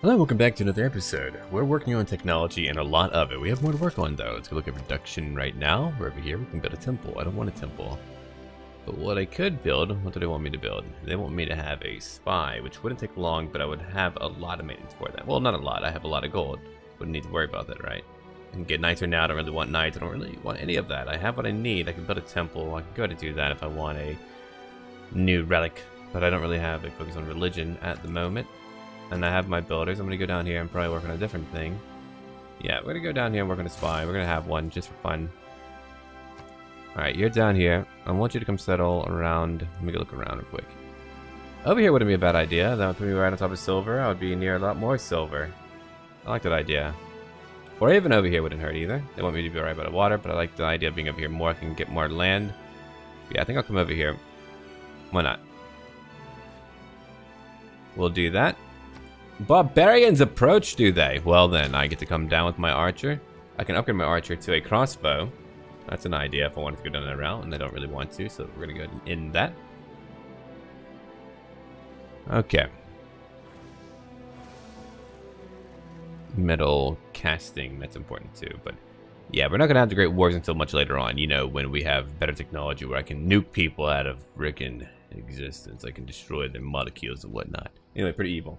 Hello, welcome back to another episode. We're working on technology and a lot of it. We have more to work on though. Let's go look at production right now. We're over here. We can build a temple. I don't want a temple. But what I could build, what do they want me to build? They want me to have a spy, which wouldn't take long, but I would have a lot of maintenance for that. Well, not a lot. I have a lot of gold. Wouldn't need to worry about that, right? I can get nicer now. I don't really want knights. I don't really want any of that. I have what I need. I can build a temple. I can go and do that if I want a new relic. But I don't really have a focus on religion at the moment and I have my builders. I'm going to go down here and probably work on a different thing. Yeah, we're going to go down here and work on a spy. We're going to have one just for fun. Alright, you're down here. I want you to come settle around... Let me go look around real quick. Over here wouldn't be a bad idea. That would put me right on top of silver. I would be near a lot more silver. I like that idea. Or even over here wouldn't hurt either. They want me to be right by the water, but I like the idea of being over here more. I can get more land. Yeah, I think I'll come over here. Why not? We'll do that. Barbarians approach, do they? Well then, I get to come down with my archer. I can upgrade my archer to a crossbow. That's an idea if I wanted to go down that route, and I don't really want to, so we're gonna go in that. Okay. Metal casting, that's important too, but yeah, we're not gonna have the Great Wars until much later on, you know, when we have better technology where I can nuke people out of frickin' existence. I can destroy their molecules and whatnot. Anyway, pretty evil.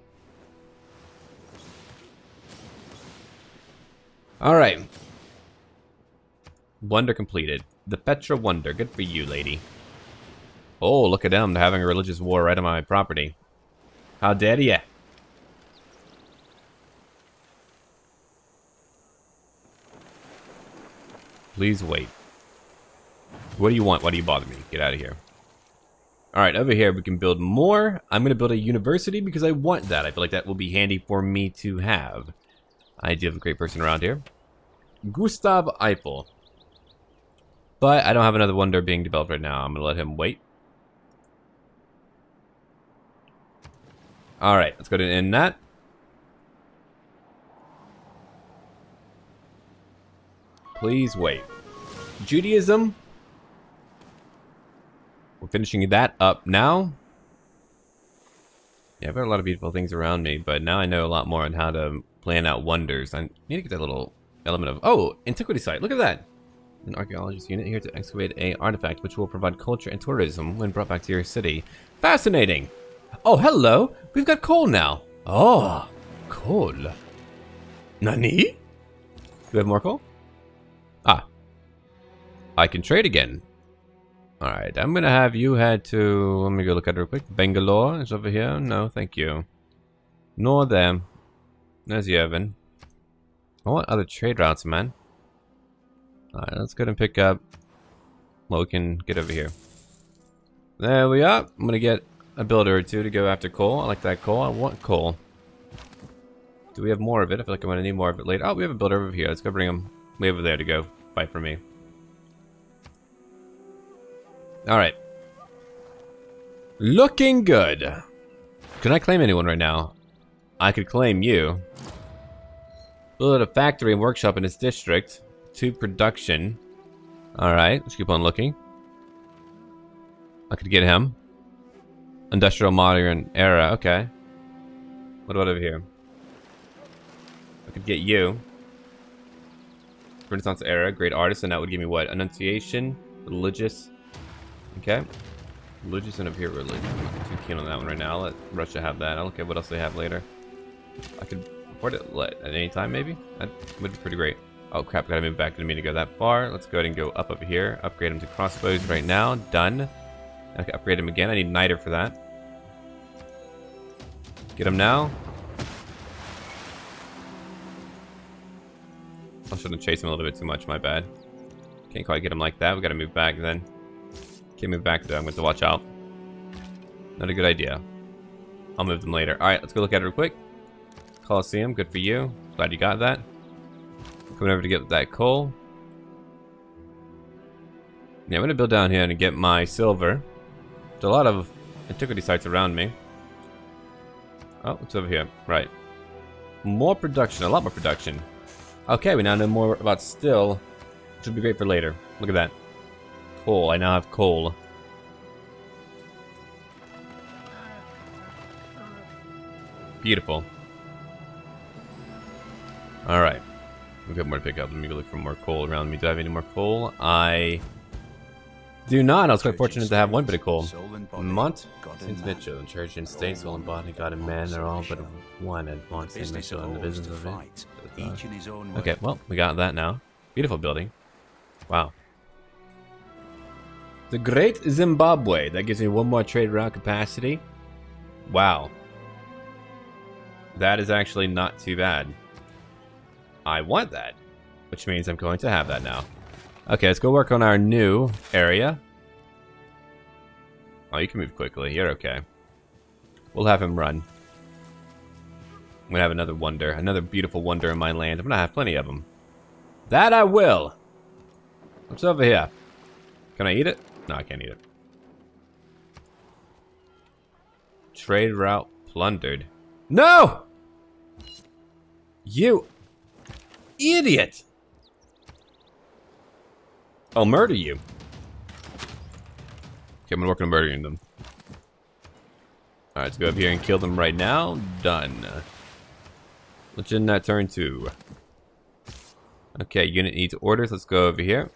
Alright. Wonder completed. The Petra Wonder. Good for you, lady. Oh, look at them. They're having a religious war right on my property. How dare ya? Please wait. What do you want? Why do you bother me? Get out of here. Alright, over here we can build more. I'm going to build a university because I want that. I feel like that will be handy for me to have. I do have a great person around here. Gustav Eiffel. But I don't have another wonder being developed right now. I'm going to let him wait. Alright, let's go to end that. Please wait. Judaism. We're finishing that up now. Yeah, I've got a lot of beautiful things around me, but now I know a lot more on how to plan out wonders. I need to get that little element of... Oh, antiquity site. Look at that. An archaeologist unit here to excavate a artifact which will provide culture and tourism when brought back to your city. Fascinating. Oh, hello. We've got coal now. Oh, coal. Nani? Do we have more coal? Ah. I can trade again. Alright, I'm gonna have you head to... Let me go look at it real quick. Bangalore is over here. No, thank you. Nor them. There's Yerevan. I oh, want other trade routes, man. Alright, let's go and pick up can get over here. There we are. I'm gonna get a builder or two to go after coal. I like that coal. I want coal. Do we have more of it? I feel like I'm gonna need more of it later. Oh, we have a builder over here. Let's go bring him way over there to go fight for me. Alright. Looking good. Can I claim anyone right now? I could claim you. Build a factory and workshop in this district. To production. Alright, let's keep on looking. I could get him. Industrial modern era, okay. What about over here? I could get you. Renaissance era, great artist, and that would give me what? Annunciation, religious. Okay. Religious and up here religion. I'm too keen on that one right now. Let Russia have that. I don't care what else they have later. I could afford it at any time, maybe? That would be pretty great. Oh crap, gotta move back. Didn't mean to go that far. Let's go ahead and go up over here. Upgrade him to crossbows right now. Done. Can upgrade him again. I need Niter for that. Get him now. I shouldn't chase him a little bit too much, my bad. Can't quite get him like that. We gotta move back then. Can't move back though. I'm going to watch out. Not a good idea. I'll move them later. Alright, let's go look at it real quick. Colosseum, good for you. Glad you got that. Coming over to get that coal. Yeah, I'm to build down here and get my silver. There's a lot of antiquity sites around me. Oh, what's over here? Right. More production, a lot more production. Okay, we now know more about steel, which would be great for later. Look at that. Coal, I now have coal. Beautiful. Alright. We've got more to pick up. Let me go look for more coal around me. Do I have any more coal? I do not. I was quite fortunate to have one bit of coal. Mont, Saint Mitchell, church and state, soul and body, God and man, they're all but one at Mont Saint Mitchell in the business of it. Okay, well, we got that now. Beautiful building. Wow. The Great Zimbabwe. That gives me one more trade route capacity. Wow. That is actually not too bad. I want that, which means I'm going to have that now. Okay, let's go work on our new area. Oh, you can move quickly. You're okay. We'll have him run. I'm gonna have another wonder, another beautiful wonder in my land. I'm gonna have plenty of them. That I will. What's over here? Can I eat it? No, I can't eat it. Trade route plundered. No! You idiot! I'll murder you. Okay, I'm working on murdering them. Alright, let's go up here and kill them right now. Done. Let's in that turn two. Okay, unit needs orders. Let's go over here.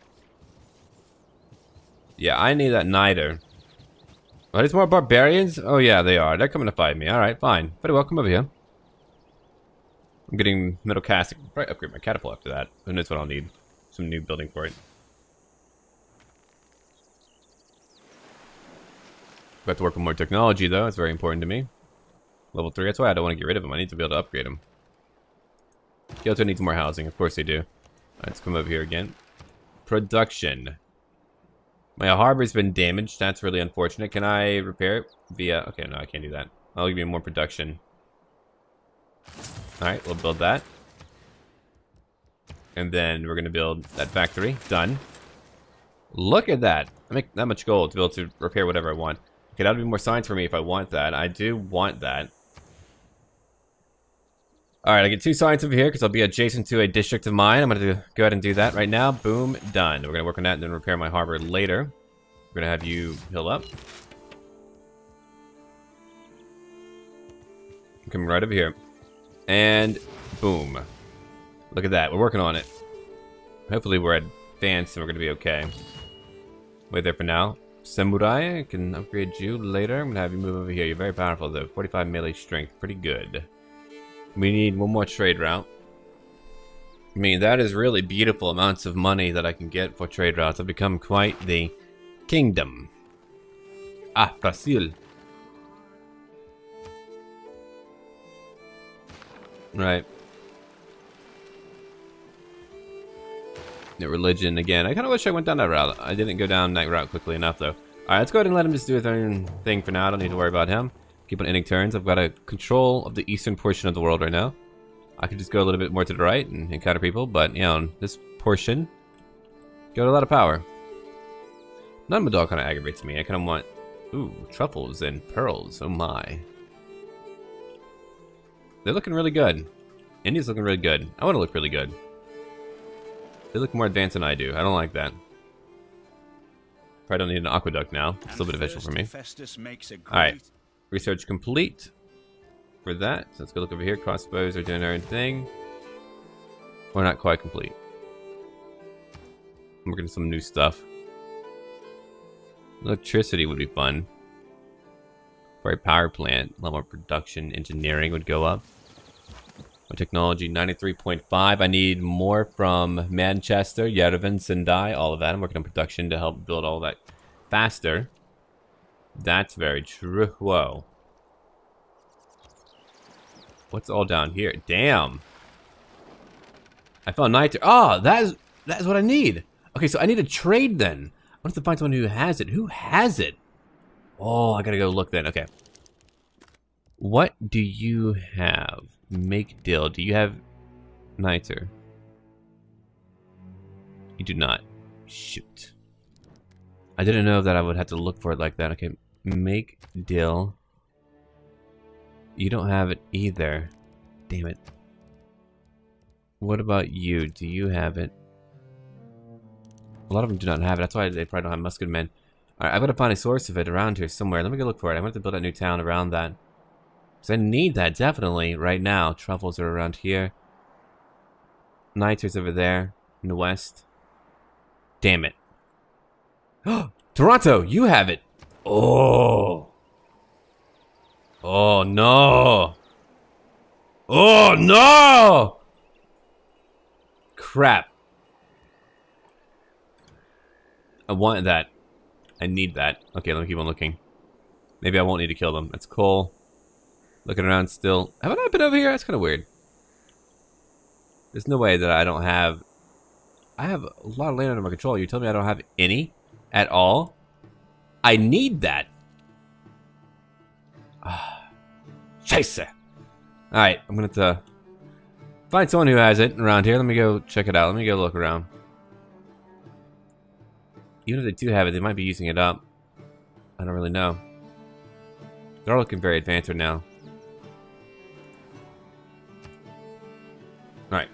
Yeah, I need that niter. Are these more barbarians? Oh yeah, they are. They're coming to fight me. Alright, fine. Very welcome over here. I'm getting metal casting. Probably upgrade my catapult after that. Who knows what I'll need. Some new building for it. Got to work with more technology though. It's very important to me. Level 3. That's why I don't want to get rid of them. I need to be able to upgrade them. Kyoto needs more housing. Of course they do. let's come over here again. Production. My harbor's been damaged. That's really unfortunate. Can I repair it via... Okay, no, I can't do that. I'll give you more production. Alright, we'll build that. And then we're to build that factory. Done. Look at that. I make that much gold to be able to repair whatever I want. Okay, that'll be more signs for me if I want that. I do want that. Alright, I get two signs over here because I'll be adjacent to a district of mine. I'm to go ahead and do that right now. Boom, done. We're to work on that and then repair my harbor later. We're to have you heal up. I'm coming right over here. And boom. Look at that. We're working on it. Hopefully we're advanced and we're going to be okay. Wait there for now. Samurai, I can upgrade you later. I'm going to have you move over here. You're very powerful though. 45 melee strength. Pretty good. We need one more trade route. I mean, that is really beautiful amounts of money that I can get for trade routes. I've become quite the kingdom. Ah, Brazil. Right. The religion again. I kind of wish I went down that route. I didn't go down that route quickly enough, though. Alright, let's go ahead and let him just do his own thing for now. I don't need to worry about him. Keep on ending turns. I've got a control of the eastern portion of the world right now. I could just go a little bit more to the right and encounter people, but, you know, this portion got a lot of power. None of my dog kind of aggravates me. I kind of want, ooh, truffles and pearls. Oh my. They're looking really good. India's looking really good. I want to look really good. They look more advanced than I do. I don't like that. Probably don't need an aqueduct now. It's a little bit official for me. Alright. Research complete. For that, so let's go look over here. Crossbows are doing their own thing. We're not quite complete. I'm working some new stuff. Electricity would be fun. For a power plant, a lot more production engineering would go up. My technology 93.5. I need more from Manchester, Yerevan, Sendai, all of that. I'm working on production to help build all that faster. That's very true. Whoa. What's all down here? Damn. I found niter. Oh, ah, that is that is what I need. Okay, so I need to trade then. I have to find someone who has it. Who has it? Oh, I gotta go look then. Okay. What do you have? Make deal. Do you have niter? You do not. Shoot. I didn't know that I would have to look for it like that. Okay, make deal. You don't have it either. Damn it. What about you? Do you have it? A lot of them do not have it. That's why they probably don't have musket men. Alright, I've got to find a source of it around here somewhere. Let me go look for it. I want to build a new town around that. Because I need that definitely right now. Truffles are around here. Niter's over there in the west. Damn it. Toronto, you have it. Oh. Oh no. Oh no! Crap. I want that. I need that. Okay, let me keep on looking. Maybe I won't need to kill them. That's cool. Looking around still. Haven't I been over here? That's kind of weird. There's no way that I don't have... I have a lot of land under my control. You tell me I don't have any at all? I need that. Ah, Scheiße. Alright, I'm gonna have to find someone who has it around here. Let me go check it out. Let me go look around. Even if they do have it, they might be using it up. I don't really know. They're looking very advanced right now. Alright.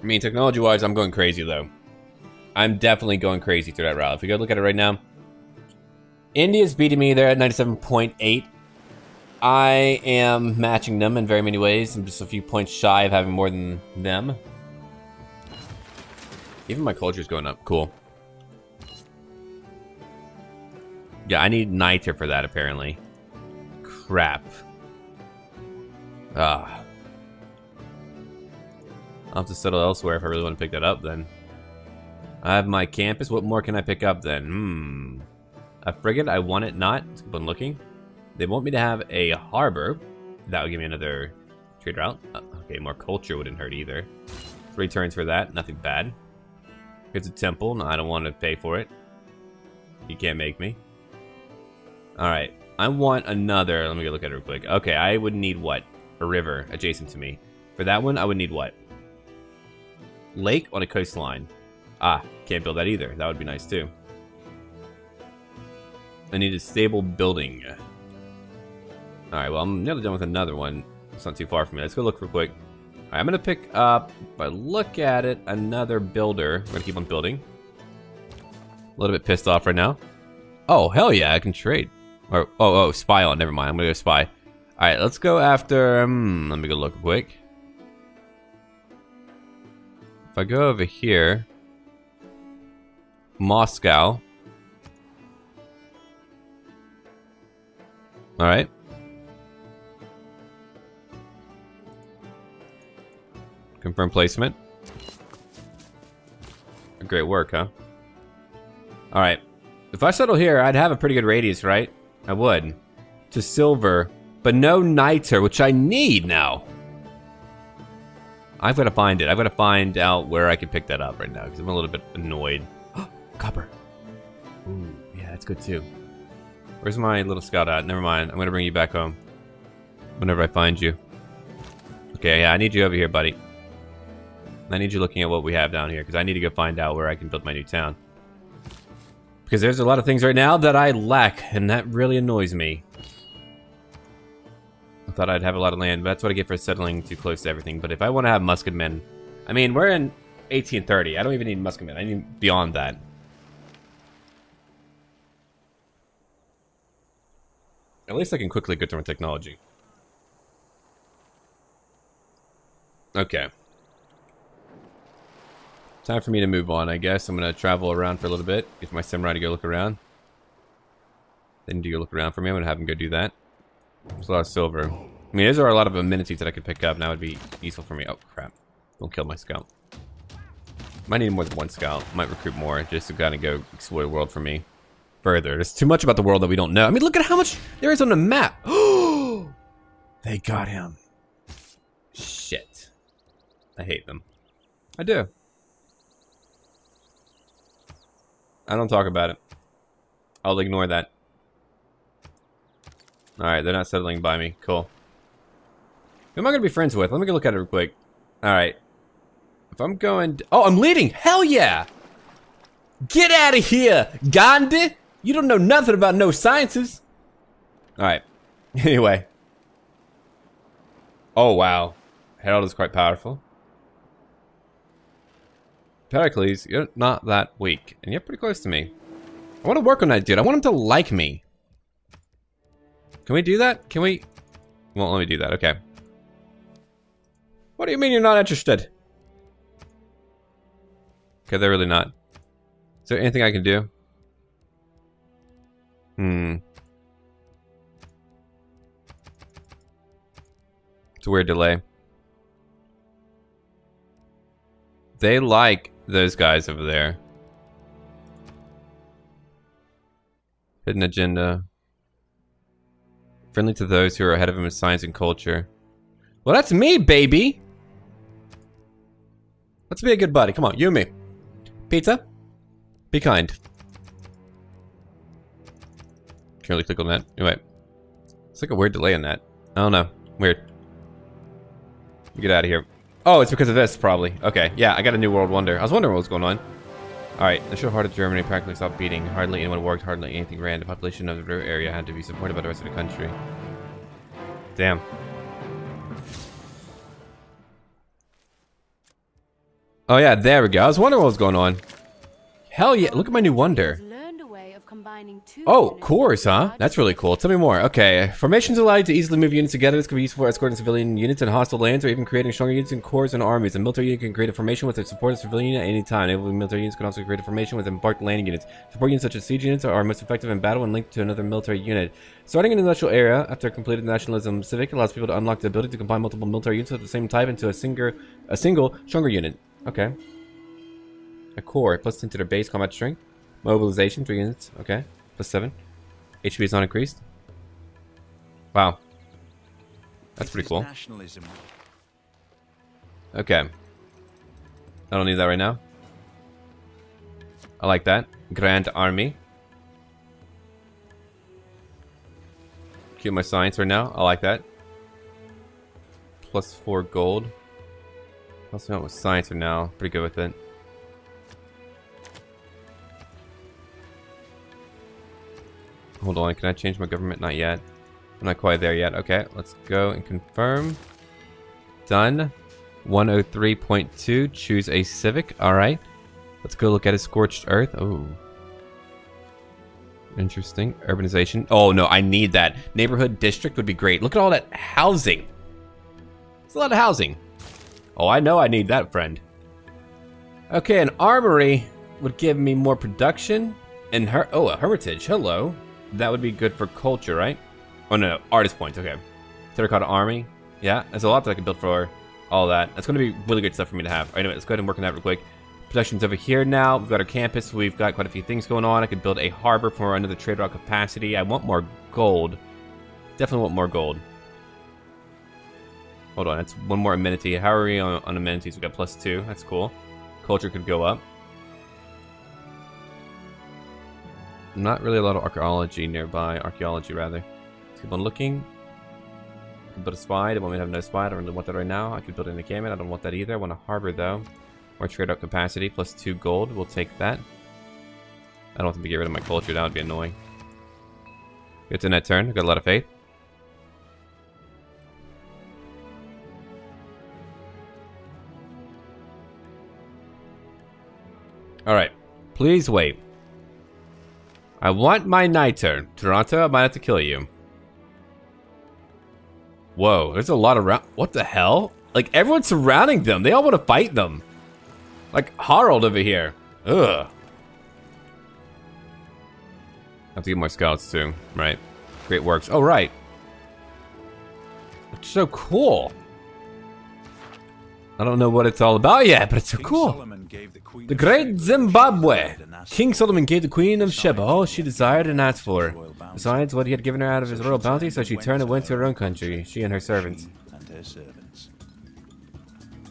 I mean, technology-wise, I'm going crazy, though. I'm definitely going crazy through that route. If we go look at it right now, India's beating me. They're at 97.8. I am matching them in very many ways. I'm just a few points shy of having more than them. Even my culture's going up. Cool. Yeah, I need niter for that, apparently. Crap. Ah. I'll have to settle elsewhere if I really want to pick that up, then. I have my campus. What more can I pick up, then? Hmm. A frigate, I want it not. Let's keep on looking. They want me to have a harbor. That would give me another trade route. Uh, okay, more culture wouldn't hurt either. Three turns for that, nothing bad. Here's a temple. No, I don't want to pay for it. You can't make me. Alright, I want another. Let me go look at it real quick. Okay, I would need what? A river adjacent to me. For that one, I would need what? Lake on a coastline. Ah, can't build that either. That would be nice too. I need a stable building. Alright, well, I'm nearly done with another one. It's not too far from me. Let's go look real quick. Right, I'm to pick up, if I look at it, another builder. We're to keep on building. A little bit pissed off right now. Oh, hell yeah, I can trade. Or, oh, oh, spy on. Never mind. I'm to go spy. Alright, let's go after... Um, let me go look quick. If I go over here... Moscow. Alright. Confirm placement. Great work, huh? Alright. If I settle here, I'd have a pretty good radius, right? I would. To silver, but no niter, which I need now. I've got to find it. I've got to find out where I can pick that up right now, because I'm a little bit annoyed. Copper. Ooh, yeah, that's good too. Where's my little scout at? Never mind. I'm gonna bring you back home. Whenever I find you. Okay, yeah, I need you over here, buddy. I need you looking at what we have down here, because I need to go find out where I can build my new town. Because there's a lot of things right now that I lack, and that really annoys me. I thought I'd have a lot of land, but that's what I get for settling too close to everything. But if I want to have musketmen... I mean, we're in 1830. I don't even need musketmen. I need beyond that. At least I can quickly get to my technology. Okay. Time for me to move on, I guess. I'm going to travel around for a little bit. Get my samurai to go look around. Then do go look around for me. I'm going to have him go do that. There's a lot of silver. I mean, there are a lot of amenities that I could pick up. Now would be useful for me. Oh, crap. Don't kill my scout. Might need more than one scout. Might recruit more just to kind of go explore the world for me further. There's too much about the world that we don't know. I mean, look at how much there is on the map. They got him. Shit. I hate them. I do. I don't talk about it. I'll ignore that. Alright, they're not settling by me. Cool. Who am I going to be friends with? Let me go look at it real quick. Alright. If I'm going... Oh, I'm leading! Hell yeah! Get out of here, Gandhi! You don't know nothing about no sciences. Alright. Anyway. Oh, wow. Harald is quite powerful. Pericles, you're not that weak. And you're pretty close to me. I want to work on that dude. I want him to like me. Can we do that? Can we... Won't let me do that. Okay. What do you mean you're not interested? Okay, they're really not. Is there anything I can do? Hmm. It's a weird delay. They like those guys over there. Hidden agenda. Friendly to those who are ahead of him in science and culture. Well, that's me, baby! Let's be a good buddy. Come on, you and me. Pizza? Be kind. Can't really click on that. Anyway. It's like a weird delay in that. I don't know. Weird. Get out of here. Oh, it's because of this, probably. Okay, yeah, I got a new world wonder. I was wondering what was going on. Alright, the show heart of Germany practically stopped beating. Hardly anyone worked, hardly anything ran. The population of the area had to be supported by the rest of the country. Damn. Oh yeah, there we go. I was wondering what was going on. Hell yeah, look at my new wonder. Oh, corps, huh? That's really cool. Tell me more. Okay, formations allow you to easily move units together. This can be useful for escorting civilian units in hostile lands or even creating stronger units in corps and armies. A military unit can create a formation with a supported civilian at any time. Enabling military units can also create a formation with embarked landing units. Support units such as siege units are most effective in battle when linked to another military unit. Starting in an industrial era after completed nationalism civic allows people to unlock the ability to combine multiple military units of the same type into a single, a single stronger unit. Okay. A corps plus 10 to their base combat strength. Mobilization, 3 units. Okay. Plus 7. HP is not increased. Wow. That's pretty cool. Nationalism. Okay. I don't need that right now. I like that. Grand Army. Keep my science right now. I like that. Plus 4 gold. Also with science right now. Pretty good with it. Hold on, can I change my government? Not yet. I'm not quite there yet. Okay, let's go and confirm. Done. 103.2, choose a civic. Alright. Let's go look at a scorched earth. Oh. Interesting. Urbanization. Oh no, I need that. Neighborhood district would be great. Look at all that housing. It's a lot of housing. Oh, I know I need that, friend. Okay, an armory would give me more production. And her oh, a hermitage. Hello. That would be good for culture, right? Oh, no, no. Artist points. Okay. Terracotta Army. Yeah, there's a lot that I can build for all that. That's going to be really good stuff for me to have. Alright, anyway, let's go ahead and work on that real quick. Production's over here now. We've got our campus. We've got quite a few things going on. I could build a harbor for another trade route capacity. I want more gold. Definitely want more gold. Hold on, that's one more amenity. How are we on, on amenities? We got plus two. That's cool. Culture could go up. Not really a lot of archaeology nearby. Archaeology, rather. Let's keep on looking. I can build a spy. I want me to have no spy. I don't really want that right now. I could build an encampment. I don't want that either. I want a harbor, though. Or trade out capacity. Plus two gold. We'll take that. I don't want them to get rid of my culture. That would be annoying. Good to net turn. Got a lot of faith. Alright. Please wait. I want my night turn. Toronto, I might have to kill you. Whoa, there's a lot of What the hell? Like, everyone's surrounding them. They all want to fight them. Like, Harald over here. Ugh. I have to get more scouts too, right? Great works. Oh, right. It's so cool. I don't know what it's all about yet, but it's so cool. The Great Zimbabwe. King Solomon gave the Queen of Sheba all she desired and asked for. Besides what he had given her out of his royal bounty, so she turned and went to her own country, she and her servants.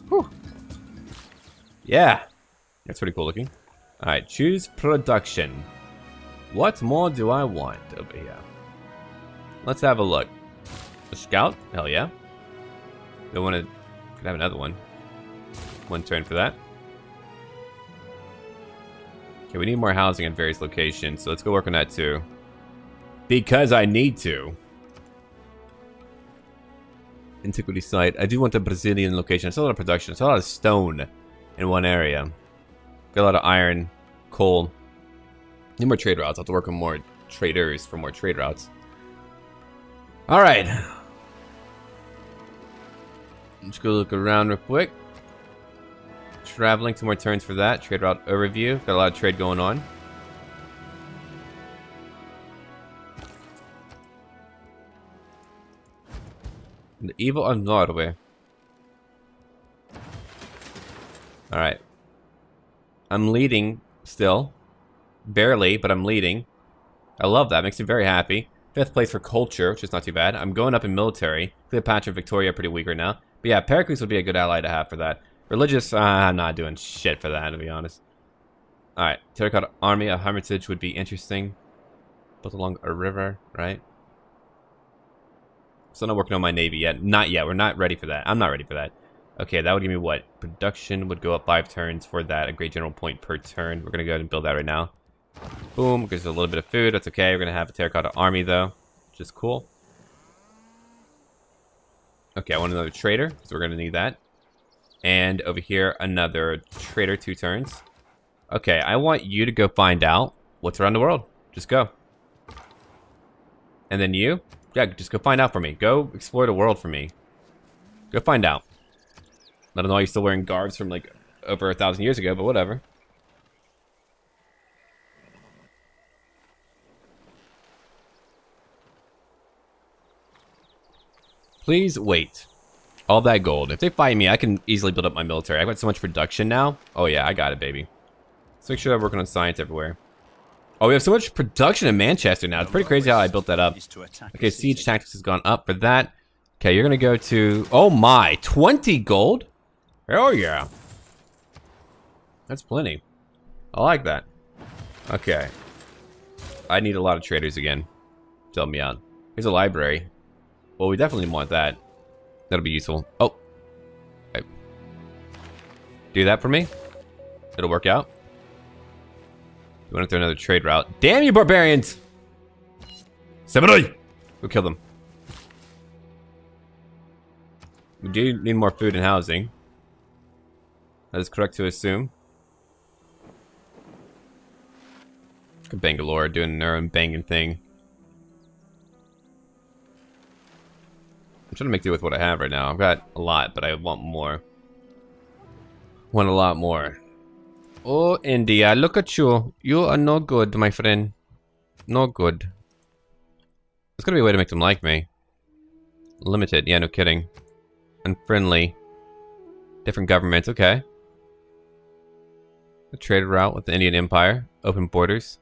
Whew. Yeah. That's pretty cool looking. Alright, choose production. What more do I want over here? Let's have a look. A scout? Hell yeah. Don't want to... Could have another one. One turn for that. Okay, we need more housing in various locations, so let's go work on that too. Because I need to. Antiquity site. I do want the Brazilian location. It's a lot of production. It's a lot of stone in one area. Got a lot of iron, coal. Need more trade routes. I'll have to work on more traders for more trade routes. Alright. Let's go look around real quick. Traveling, two more turns for that. Trade route overview. Got a lot of trade going on. The evil of Norway. Alright. I'm leading still. Barely, but I'm leading. I love that. Makes me very happy. Fifth place for culture, which is not too bad. I'm going up in military. Cleopatra and Victoria are pretty weak right now. But yeah, Pericles would be a good ally to have for that. Religious, uh, I'm not doing shit for that, to be honest. Alright, Terracotta Army of Hermitage would be interesting. Built along a river, right? Still not working on my navy yet. Not yet. We're not ready for that. I'm not ready for that. Okay, that would give me what? Production would go up five turns for that. A great general point per turn. We're going to go ahead and build that right now. Boom. Gives a little bit of food. That's okay. We're going to have a terracotta army, though. Which is cool. Okay, I want another trader. So we're going to need that. And over here, another trader. Two turns. Okay, I want you to go find out what's around the world. Just go. And then you, yeah, just go find out for me. Go explore the world for me. Go find out. I don't know why you're still wearing garbs from like over a thousand years ago, but whatever. Please wait. All that gold. If they fight me, I can easily build up my military. I've got so much production now. Oh yeah, I got it, baby. Let's make sure I'm working on science everywhere. Oh, we have so much production in Manchester now. It's pretty crazy how I built that up. Okay, siege tactics has gone up for that. Okay, you're gonna go to... Oh my, 20 gold? Oh yeah. That's plenty. I like that. Okay. I need a lot of traders again. Tell me out. Here's a library. Well, we definitely want that. That'll be useful. Oh. Okay. Do that for me. It'll work out. We went through another trade route. Damn you, barbarians! Samurai! Go kill them. We do need more food and housing. That is correct to assume. Bangalore doing their own banging thing. I'm trying to make do with what I have right now. I've got a lot, but I want more. Want a lot more. Oh, India, look at you. You are no good, my friend. No good. There's gotta be a way to make them like me. Limited, yeah, no kidding. Unfriendly. Different governments, okay. A trade route with the Indian Empire. Open borders.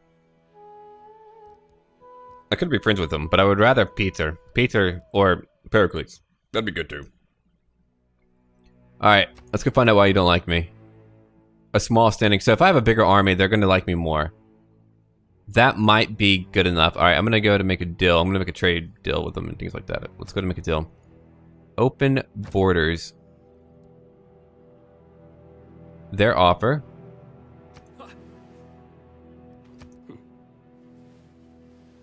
I could be friends with them, but I would rather Peter. Peter or Pericles. That'd be good too. Alright, let's go find out why you don't like me a small standing. So if I have a bigger army, they're going to like me more. That might be good enough. All right, I'm going to go to make a deal. I'm going to make a trade deal with them and things like that. Let's go to make a deal. Open borders. Their offer.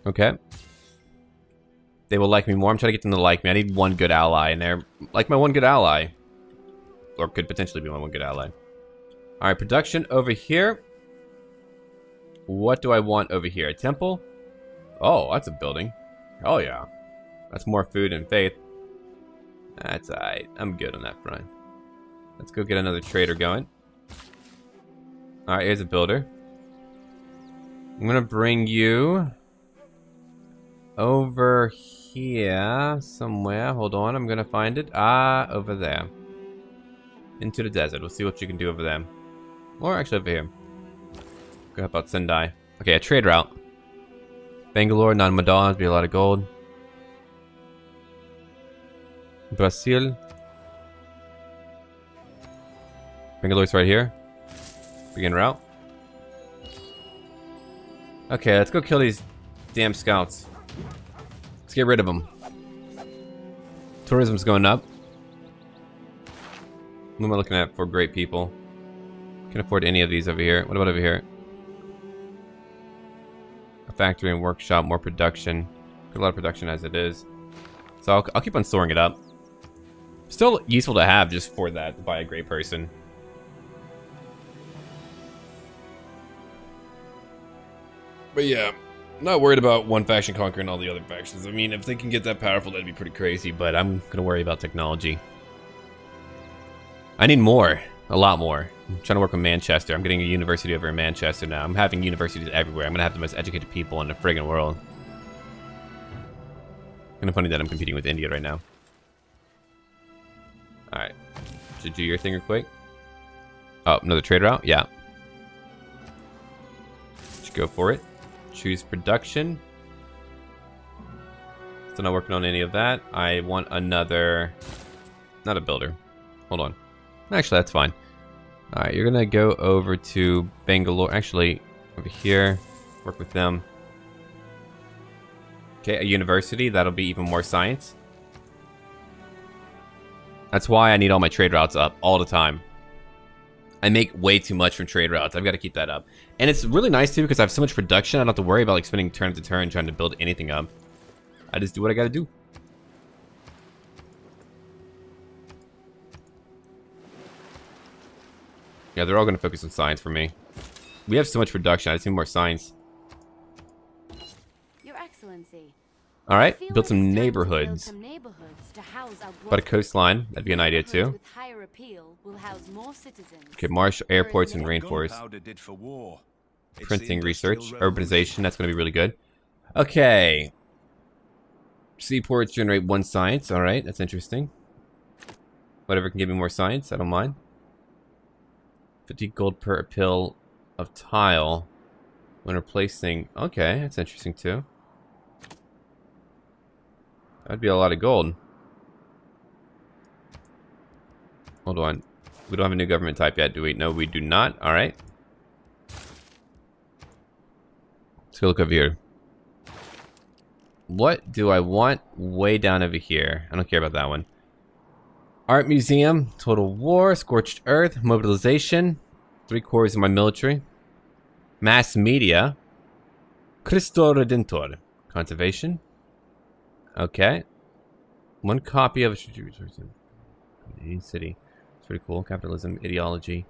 Okay. They will like me more. I'm trying to get them to like me. I need one good ally, and they're like my one good ally. Or could potentially be my one good ally. All right, production over here. What do I want over here? A temple? Oh, that's a building. Oh, yeah. That's more food and faith. That's alright. I'm good on that front. Let's go get another trader going. Alright, here's a builder. I'm gonna bring you over here somewhere. Hold on, I'm gonna find it. Ah, over there. Into the desert. We'll see what you can do over there. Or actually over here. Go about Sendai. Okay, a trade route. Bangalore, non-Madonnas, be a lot of gold. Brazil. Bangalore's right here. Begin route. Okay, let's go kill these damn scouts. Get rid of them. Tourism's going up. What am I looking at for great people? Can afford any of these over here. What about over here? A factory and workshop, more production. Got a lot of production as it is. So I'll, I'll keep on storing it up. Still useful to have just for that, to buy a great person. But yeah, not worried about one faction conquering all the other factions. I mean, if they can get that powerful, that'd be pretty crazy, but I'm to worry about technology. I need more. A lot more. I'm trying to work with Manchester. I'm getting a university over in Manchester now. I'm having universities everywhere. I'm to have the most educated people in the friggin' world. Kind of funny that I'm competing with India right now. Alright. Should do your thing real quick. Oh, another trade route? Yeah. Just go for it. Choose production. Still not working on any of that. I want another... Not a builder. Hold on. Actually, that's fine. Alright, you're gonna go over to Bangalore. Actually, over here. Work with them. Okay, a university. That'll be even more science. That's why I need all my trade routes up all the time. I make way too much from trade routes. I've got to keep that up. And it's really nice too because I have so much production. I don't have to worry about like spending turn to turn trying to build anything up. I just do what I got to do. Yeah, they're all going to focus on science for me. We have so much production. I just need more science. Your Excellency. All right, build some neighborhoods. Build some neighborhoods but a coastline. That'd be an idea too. Okay, marsh, airports, and rainforests. Printing research, urbanization. That's going to be really good. Okay. Seaports generate one science. All right, that's interesting. Whatever can give me more science, I don't mind. 50 gold per pill of tile when replacing... Okay, that's interesting too. That'd be a lot of gold. Hold on. We don't have a new government type yet, do we? No, we do not. All right. Let's go look over here. What do I want way down over here? I don't care about that one. Art Museum, Total War, Scorched Earth, Mobilization, three quarters of my military, Mass Media, Cristo Redentor, Conservation. Okay. One copy of a Canadian city. It's pretty cool. Capitalism, ideology.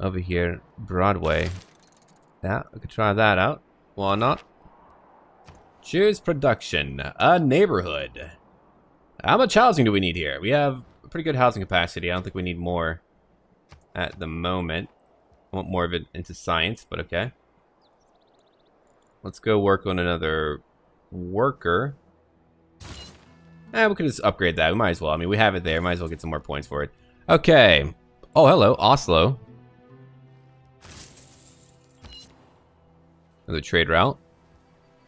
Over here, Broadway. Yeah, we could try that out. Why not? Choose production. A neighborhood. How much housing do we need here? We have pretty good housing capacity. I don't think we need more at the moment. I want more of it into science, but okay. Let's go work on another worker. Eh, we could just upgrade that. We might as well. I mean, we have it there. Might as well get some more points for it. Okay. Oh, hello. Oslo. Another trade route.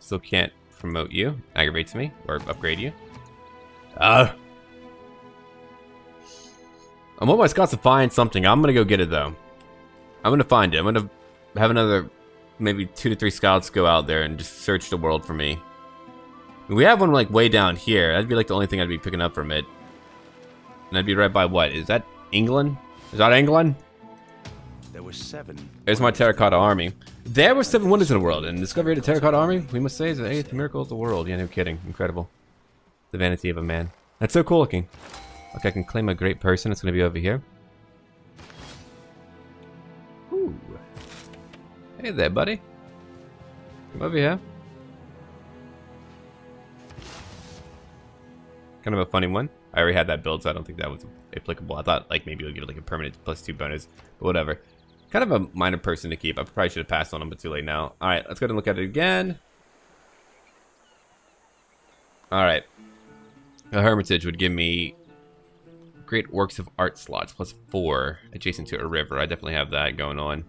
Still can't promote you. Aggravates me. Or upgrade you. Uh, I'm on my scouts to find something. I'm gonna go get it though. I'm gonna find it. I'm gonna have another maybe two to three scouts go out there and just search the world for me. We have one like way down here. That'd be like the only thing I'd be picking up from it. And I'd be right by what? Is that England? Is that England? There were seven. There's my terracotta army. There were seven wonders in the world, and discovery of the terracotta army, we must say, is the eighth miracle of the world. Yeah, no kidding. Incredible. The vanity of a man. That's so cool looking. Okay, I can claim a great person. It's going to be over here. Ooh. Hey there, buddy. Come over here. Kind of a funny one. I already had that build, so I don't think that was applicable. I thought like maybe it would give it, like a permanent plus two bonus, but whatever. Kind of a minor person to keep. I probably should have passed on him, but too late now. All right, let's go ahead and look at it again. All right. A Hermitage would give me great works of art slots plus four adjacent to a river. I definitely have that going on.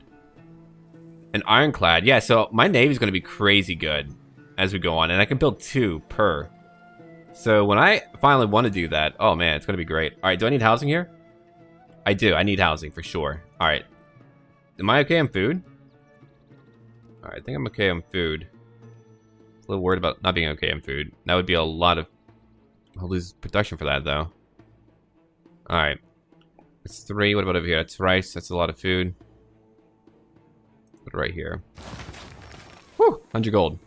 An ironclad. Yeah, so my navy is going to be crazy good as we go on, and I can build two per. So when I finally want to do that, oh man, it's going to be great. All right, do I need housing here? I do. I need housing for sure. All right. Am I okay on food? All right, I think I'm okay on food. A little worried about not being okay on food. That would be a lot of... I'll lose production for that, though. All right. It's three. What about over here? That's rice. That's a lot of food. Put it right here. Whew! 100 gold.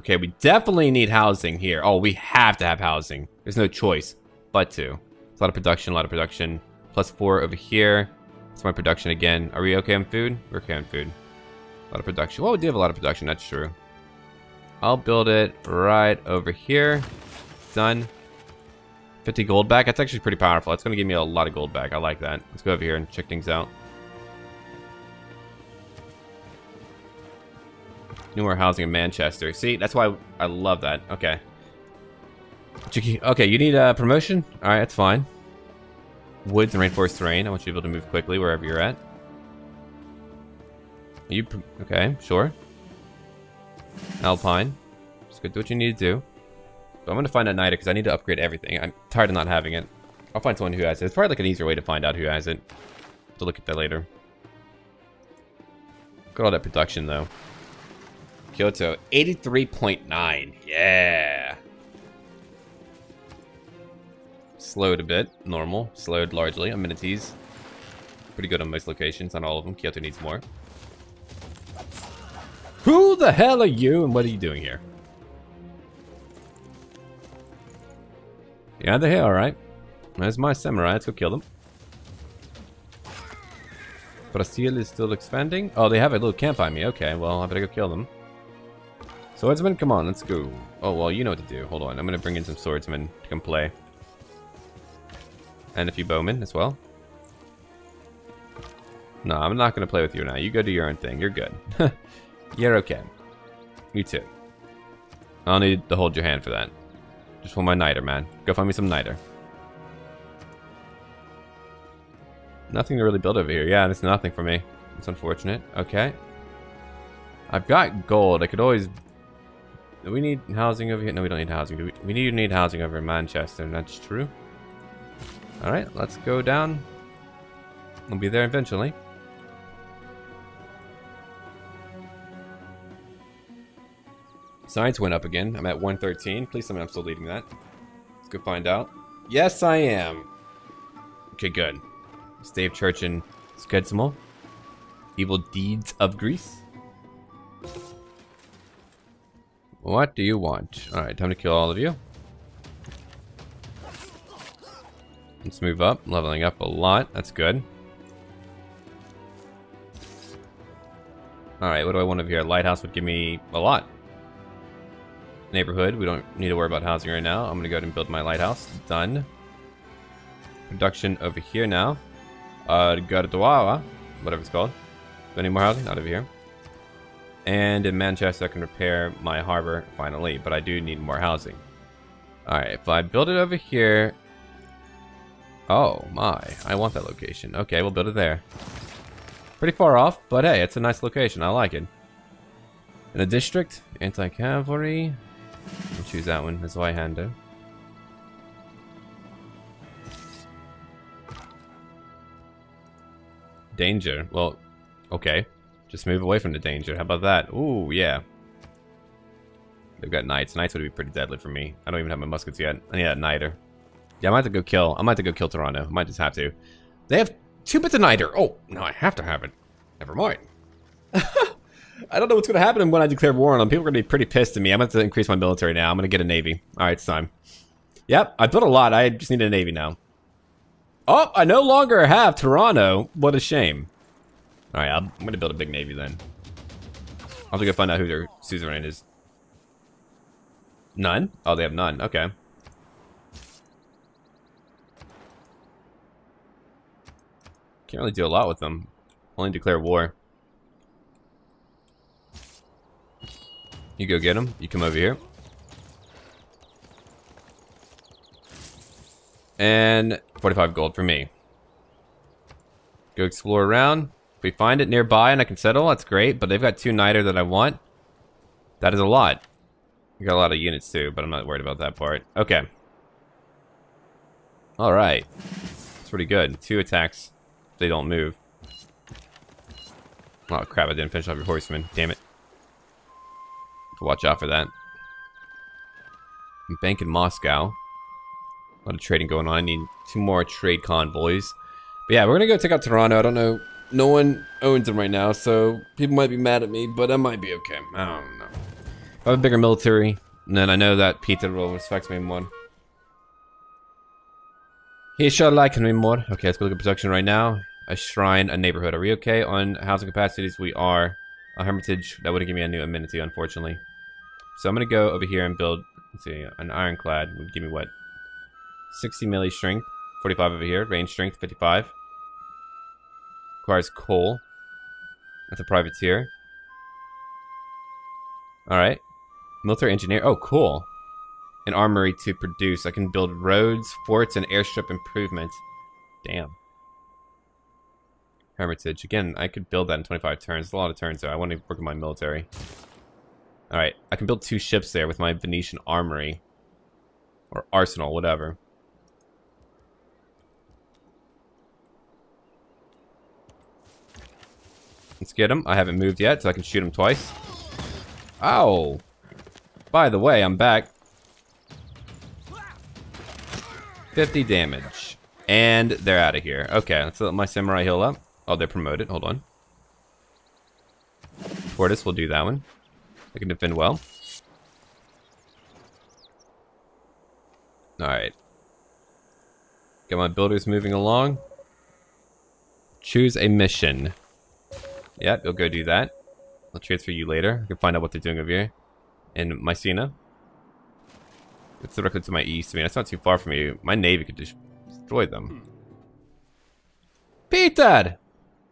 Okay, we definitely need housing here. Oh, we have to have housing. There's no choice but to. It's a lot of production, a lot of production. Plus four over here. That's my production again. Are we okay on food? We're okay on food. A lot of production. Well, we do have a lot of production. That's true. I'll build it right over here. Done. 50 gold back. That's actually pretty powerful. That's going to give me a lot of gold back. I like that. Let's go over here and check things out. Newer housing in Manchester. See, that's why I love that. Okay. Okay, you need a promotion? Alright, that's fine. Woods and rainforest terrain. I want you to be able to move quickly wherever you're at. Are you okay? Sure. Alpine. Just go do what you need to do. But I'm gonna find that Niter because I need to upgrade everything. I'm tired of not having it. I'll find someone who has it. It's probably like an easier way to find out who has it. To look at that later. At all that production though. Kyoto, 83.9. Yeah. Slowed a bit. Normal. Slowed largely. Amenities. Pretty good on most locations. On all of them. Kyoto needs more. Who the hell are you and what are you doing here? Yeah, they're here, alright. There's my samurai. Let's go kill them. Brazil is still expanding. Oh, they have a little camp by me. Okay, well, I better go kill them. Swordsman, come on, let's go. Oh, well, you know what to do. Hold on, I'm gonna bring in some swordsmen to come play. And a few bowmen as well. No, I'm not gonna play with you now. You go do your own thing. You're good. You're okay. You too. I'll need to hold your hand for that. Just want my niter, man. Go find me some niter. Nothing to really build over here. Yeah, it's nothing for me. It's unfortunate. Okay. I've got gold. I could always... Do we need housing over here? No, we don't need housing. Do we? we need, need housing over in Manchester. That's true. Alright, let's go down. We'll be there eventually. Science went up again. I'm at 113. Please tell me I'm still leading that. Let's go find out. Yes, I am. Okay, good. Stave Church in Skedsmal. Evil Deeds of Greece. What do you want? Alright, time to kill all of you. Let's move up. Leveling up a lot. That's good. Alright, what do I want over here? Lighthouse would give me a lot neighborhood. We don't need to worry about housing right now. I'm going to go ahead and build my lighthouse. Done. Production over here now. Uh, Garduawa, whatever it's called. Any more housing? Not over here. And in Manchester, I can repair my harbor finally, but I do need more housing. Alright, if I build it over here... Oh, my. I want that location. Okay, we'll build it there. Pretty far off, but hey, it's a nice location. I like it. In a district, anti-cavalry, I'll choose that one as Zweihander. Danger. Well, okay. Just move away from the danger. How about that? Ooh, yeah. They've got knights. Knights would be pretty deadly for me. I don't even have my muskets yet. I need that niter. Yeah, I might have to go kill. I might have to go kill Toronto. I might just have to. They have two bits of niter. Oh, no, I have to have it. Never mind. I don't know what's going to happen when I declare war on them. People are going to be pretty pissed at me. I'm going to to increase my military now. I'm going to get a navy. All right, it's time. Yep, I built a lot. I just need a navy now. Oh, I no longer have Toronto. What a shame. All right, I'm going to build a big navy then. I'll have to go find out who their suzerain is. None? Oh, they have none. Okay. Can't really do a lot with them. Only declare war. You go get him. You come over here. And 45 gold for me. Go explore around. If we find it nearby and I can settle, that's great. But they've got two niter that I want. That is a lot. We got a lot of units too, but I'm not worried about that part. Okay. Alright. It's pretty good. Two attacks. They don't move. Oh crap, I didn't finish off your horseman. Damn it watch out for that. Bank in Moscow. A lot of trading going on. I need two more trade convoys. But yeah, we're gonna go take out Toronto. I don't know. No one owns them right now, so people might be mad at me, but I might be okay. I don't know. If I have a bigger military, and then I know that Peter will respect me more. He shall like me more. Okay, let's go look at production right now. A shrine, a neighborhood. Are we okay on housing capacities? We are. A hermitage. That would give me a new amenity, unfortunately. So I'm going to go over here and build, let's see, an ironclad would give me what? 60 melee strength, 45 over here. Range strength, 55. Requires coal. That's a privateer. Alright. Military engineer. Oh, cool. An armory to produce. I can build roads, forts, and airstrip improvements. Damn. Hermitage. Again, I could build that in 25 turns. It's a lot of turns, though. I want to work on my military. Alright, I can build two ships there with my Venetian armory. Or arsenal, whatever. Let's get him. I haven't moved yet, so I can shoot him twice. Ow! By the way, I'm back. 50 damage. And they're out of here. Okay, let's let my samurai heal up. Oh, they're promoted. Hold on. Tortoise will do that one. I can defend well. Alright. Get my builders moving along. Choose a mission. Yep, you'll go do that. I'll transfer you later. I can find out what they're doing over here. In Mycenae. It's directly to my east. I mean, that's not too far from you. My navy could just destroy them. Hmm. Peter!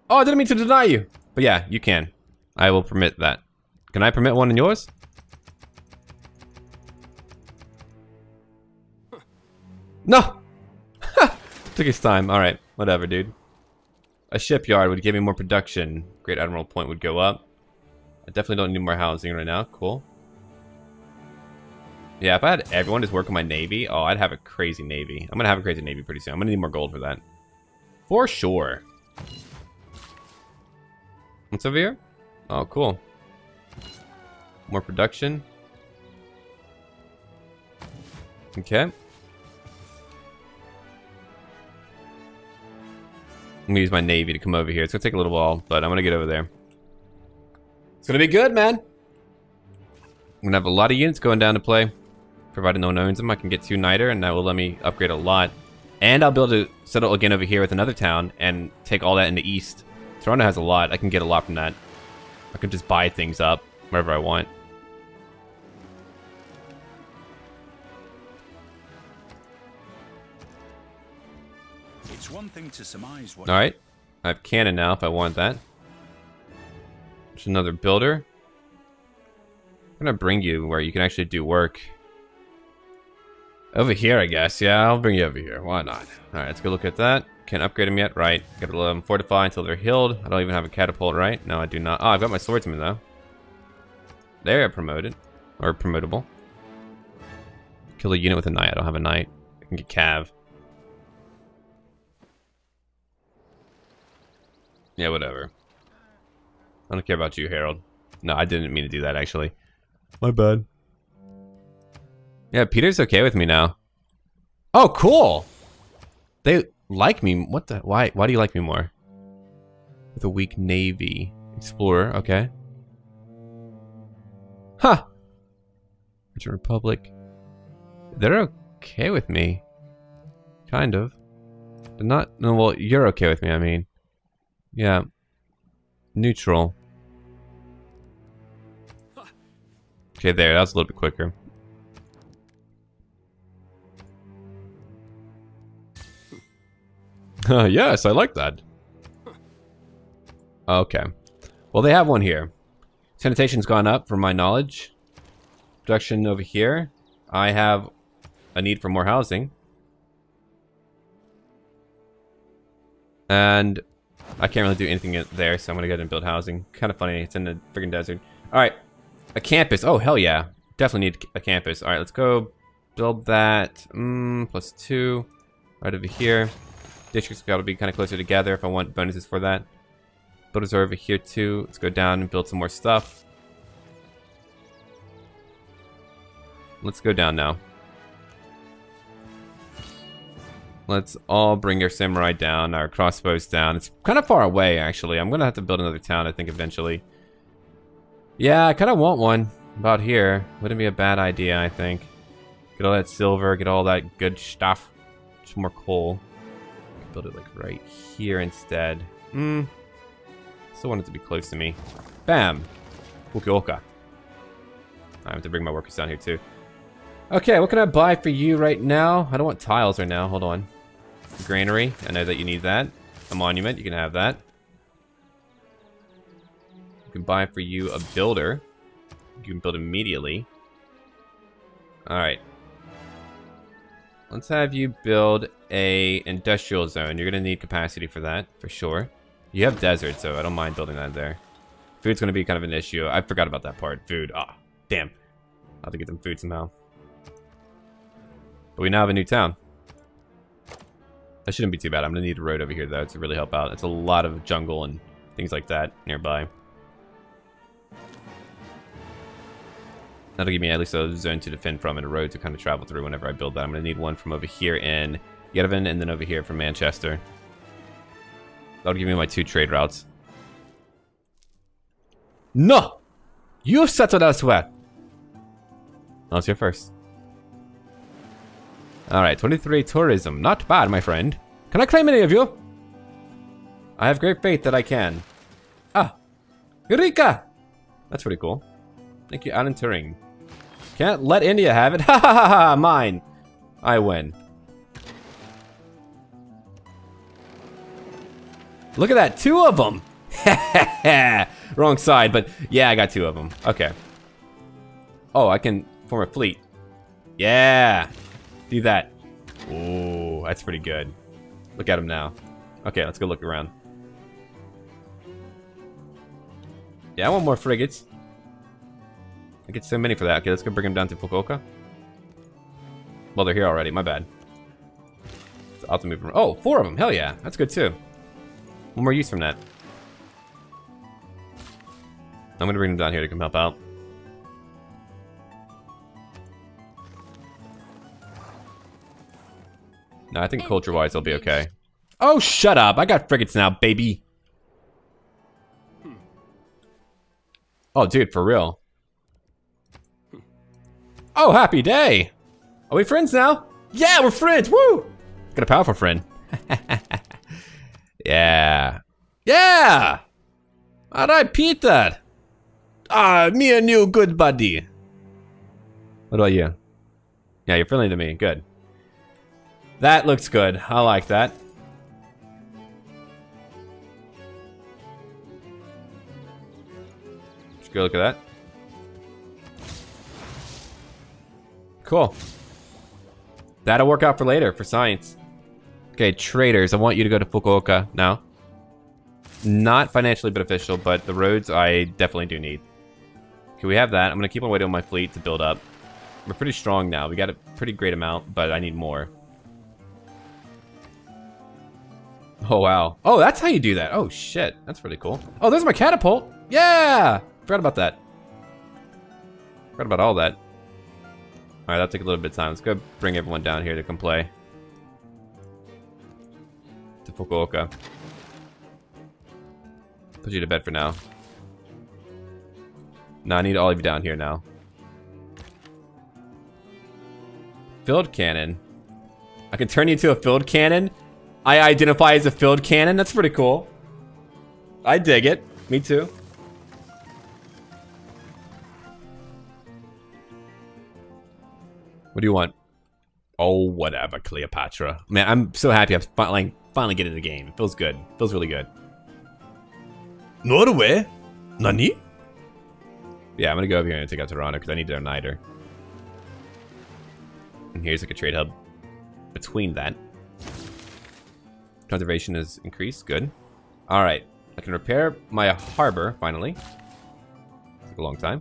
Oh, I didn't mean to deny you. But yeah, you can. I will permit that. Can I permit one in yours? No! Took his time. Alright, whatever, dude. A shipyard would give me more production. Great Admiral Point would go up. I definitely don't need more housing right now. Cool. Yeah, if I had everyone just work on my navy, oh, I'd have a crazy navy. I'm gonna have a crazy navy pretty soon. I'm gonna need more gold for that. For sure. What's over here? Oh, cool. More production. Okay. I'm gonna use my navy to come over here. It's gonna take a little while, but I'm gonna get over there. It's gonna be good, man. I'm gonna have a lot of units going down to play. Provided no one owns them, I can get two Niter, and that will let me upgrade a lot. And I'll be able to settle again over here with another town and take all that in the east. Toronto has a lot. I can get a lot from that. I can just buy things up wherever I want. It's one thing to surmise what. All right, I have cannon now if I want that. There's another builder. I'm gonna bring you where you can actually do work. Over here, I guess. Yeah, I'll bring you over here. Why not? All right, let's go look at that. Can't upgrade them yet. Right. Gotta let them fortify until they're healed. I don't even have a catapult, right? No, I do not. Oh, I've got my swordsman, though. They're promoted. Or promotable. Kill a unit with a knight. I don't have a knight. I can get cav. Yeah, whatever. I don't care about you, Harald. No, I didn't mean to do that, actually. My bad. Yeah, Peter's okay with me now. Oh, cool! They like me. What the? Why? Why do you like me more? With a weak navy. Explorer, okay. Huh! French Republic. They're okay with me. Kind of. But not, no, well, you're okay with me, I mean. Yeah. Neutral. Okay, there, that was a little bit quicker. yes, I like that. Okay. Well, they have one here. Sanitation's gone up, from my knowledge. Production over here. I have a need for more housing. And I can't really do anything there, so I'm gonna go ahead and build housing. Kind of funny, it's in the freaking desert. Alright, a campus. Oh, hell yeah. Definitely need a campus. Alright, let's go build that. Mm, plus two. Right over here. Districts gotta be kind of closer together if I want bonuses for that. Builders are over here too. Let's go down and build some more stuff. Let's go down now. Let's all bring our samurai down, our crossbows down. It's kind of far away, actually. I'm going to have to build another town, I think, eventually. Yeah, I kind of want one about here. Wouldn't be a bad idea, I think. Get all that silver, get all that good stuff. Just more coal. Build it, like, right here instead. Hmm. Still want it to be close to me. Bam! Fukuoka. I have to bring my workers down here, too. Okay, what can I buy for you right now? I don't want tiles right now. Hold on. Granary. I know that you need that. A monument. You can have that. You can buy for you a builder. You can build immediately. Alright. Let's have you build a industrial zone. You're going to need capacity for that, for sure. You have desert, so I don't mind building that there. Food's going to be kind of an issue. I forgot about that part. Food. Ah, oh, damn. I'll have to get some food somehow. But we now have a new town. That shouldn't be too bad. I'm to need a road over here, though, to really help out. It's a lot of jungle and things like that nearby. That'll give me at least a zone to defend from and a road to kind of travel through whenever I build that. I'm going to need one from over here in Yerevan and then over here from Manchester. That'll give me my two trade routes. No! You settled elsewhere! Let's hear first. Alright, 23 tourism. Not bad, my friend. Can I claim any of you? I have great faith that I can. Ah! Eureka! That's pretty cool. Thank you, Alan Turing. Can't let India have it. Ha ha ha ha! Mine! I win. Look at that, two of them! Wrong side, but yeah, I got two of them. Okay. Oh, I can form a fleet. Yeah! Do that. Ooh, that's pretty good. Look at him now. Okay, let's go look around. Yeah, I want more frigates. I get so many for that. Okay, let's go bring them down to Fukuoka. Well, they're here already. My bad. I'll have to move them. Oh, four of them. Hell yeah. That's good too. One more use from that. I'm gonna bring them down here to come help out. No, I think culture-wise they'll be okay. Oh, shut up! I got frigates now, baby! Hmm. Oh, dude, for real. Oh, happy day! Are we friends now? Yeah, we're friends! Woo! Got a powerful friend. yeah. Yeah! Alright, Peter! Ah, me and you, good buddy. What about you? Yeah, you're friendly to me. Good. That looks good. I like that. Let's go look at that. Cool. That'll work out for later, for science. Okay, traders, I want you to go to Fukuoka now. Not financially beneficial, but the roads I definitely do need. Okay, we have that. I'm going to keep on waiting on my fleet to build up. We're pretty strong now. We got a pretty great amount, but I need more. Oh, wow. Oh, that's how you do that. Oh, shit. That's pretty cool. Oh, there's my catapult. Yeah! Forgot about that. Forgot about all that. Alright, that'll take a little bit of time. Let's go bring everyone down here to come play. To Fukuoka. Put you to bed for now. No, I need all of you down here now. Field cannon. I can turn you into a field cannon? I identify as a field cannon? That's pretty cool. I dig it. Me too. What do you want? Oh, whatever, Cleopatra. Man, I'm so happy I'm finally, finally getting the game. It feels good. It feels really good. Norway? Nani? Yeah, I'm gonna go over here and take out Toronto because I need their niter. And here's like a trade hub between that. Conservation is increased. Good. Alright. I can repair my harbor, finally. Took a long time.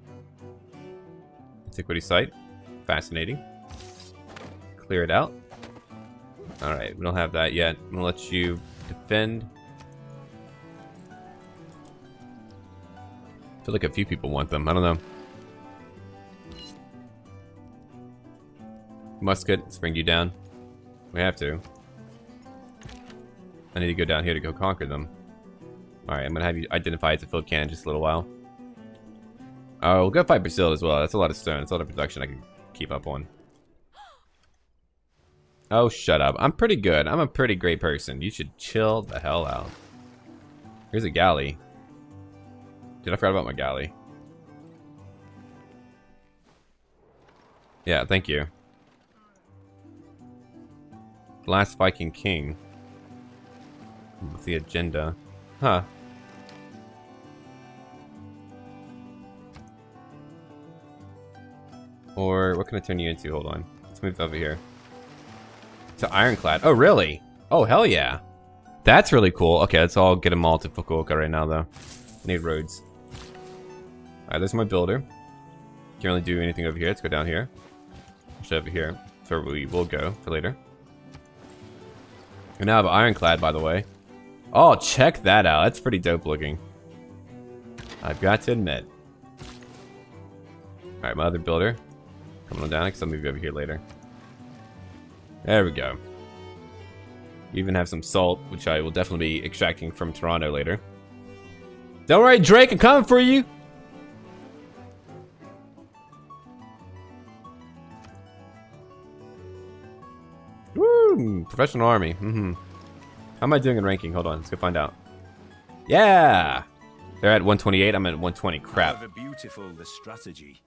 Antiquity site. Fascinating. Clear it out. Alright, we don't have that yet. I'm gonna let you defend. I feel like a few people want them. I don't know. Musket, let's bring you down. We have to. I need to go down here to go conquer them. Alright, I'm gonna have you identify as a field cannon just a little while. Oh, we'll go fight Brazil as well. That's a lot of stone. That's a lot of production I can keep up on. Oh, shut up. I'm pretty good. I'm a pretty great person. You should chill the hell out. Here's a galley. Dude, I forgot about my galley. Yeah, thank you. Last Viking King. What's the agenda? Huh. Or what can I turn you into? Hold on. Let's move over here. To Ironclad. Oh, really? Oh, hell yeah. That's really cool. Okay, let's all get them all to Fukuoka right now, though. I need roads. Alright, there's my builder. Can't really do anything over here. Let's go down here. Should over here. That's where we will go for later. We now have Ironclad, by the way. Oh, check that out. That's pretty dope looking. I've got to admit. Alright, my other builder. Coming on down, because I'll move you over here later. There we go. We even have some salt, which I will definitely be extracting from Toronto later. Don't worry, Drake, I'm coming for you! Woo! Professional army. Mm-hmm. How am I doing in ranking? Hold on, let's go find out. Yeah! They're at 128, I'm at 120. Crap. However beautiful the strategy,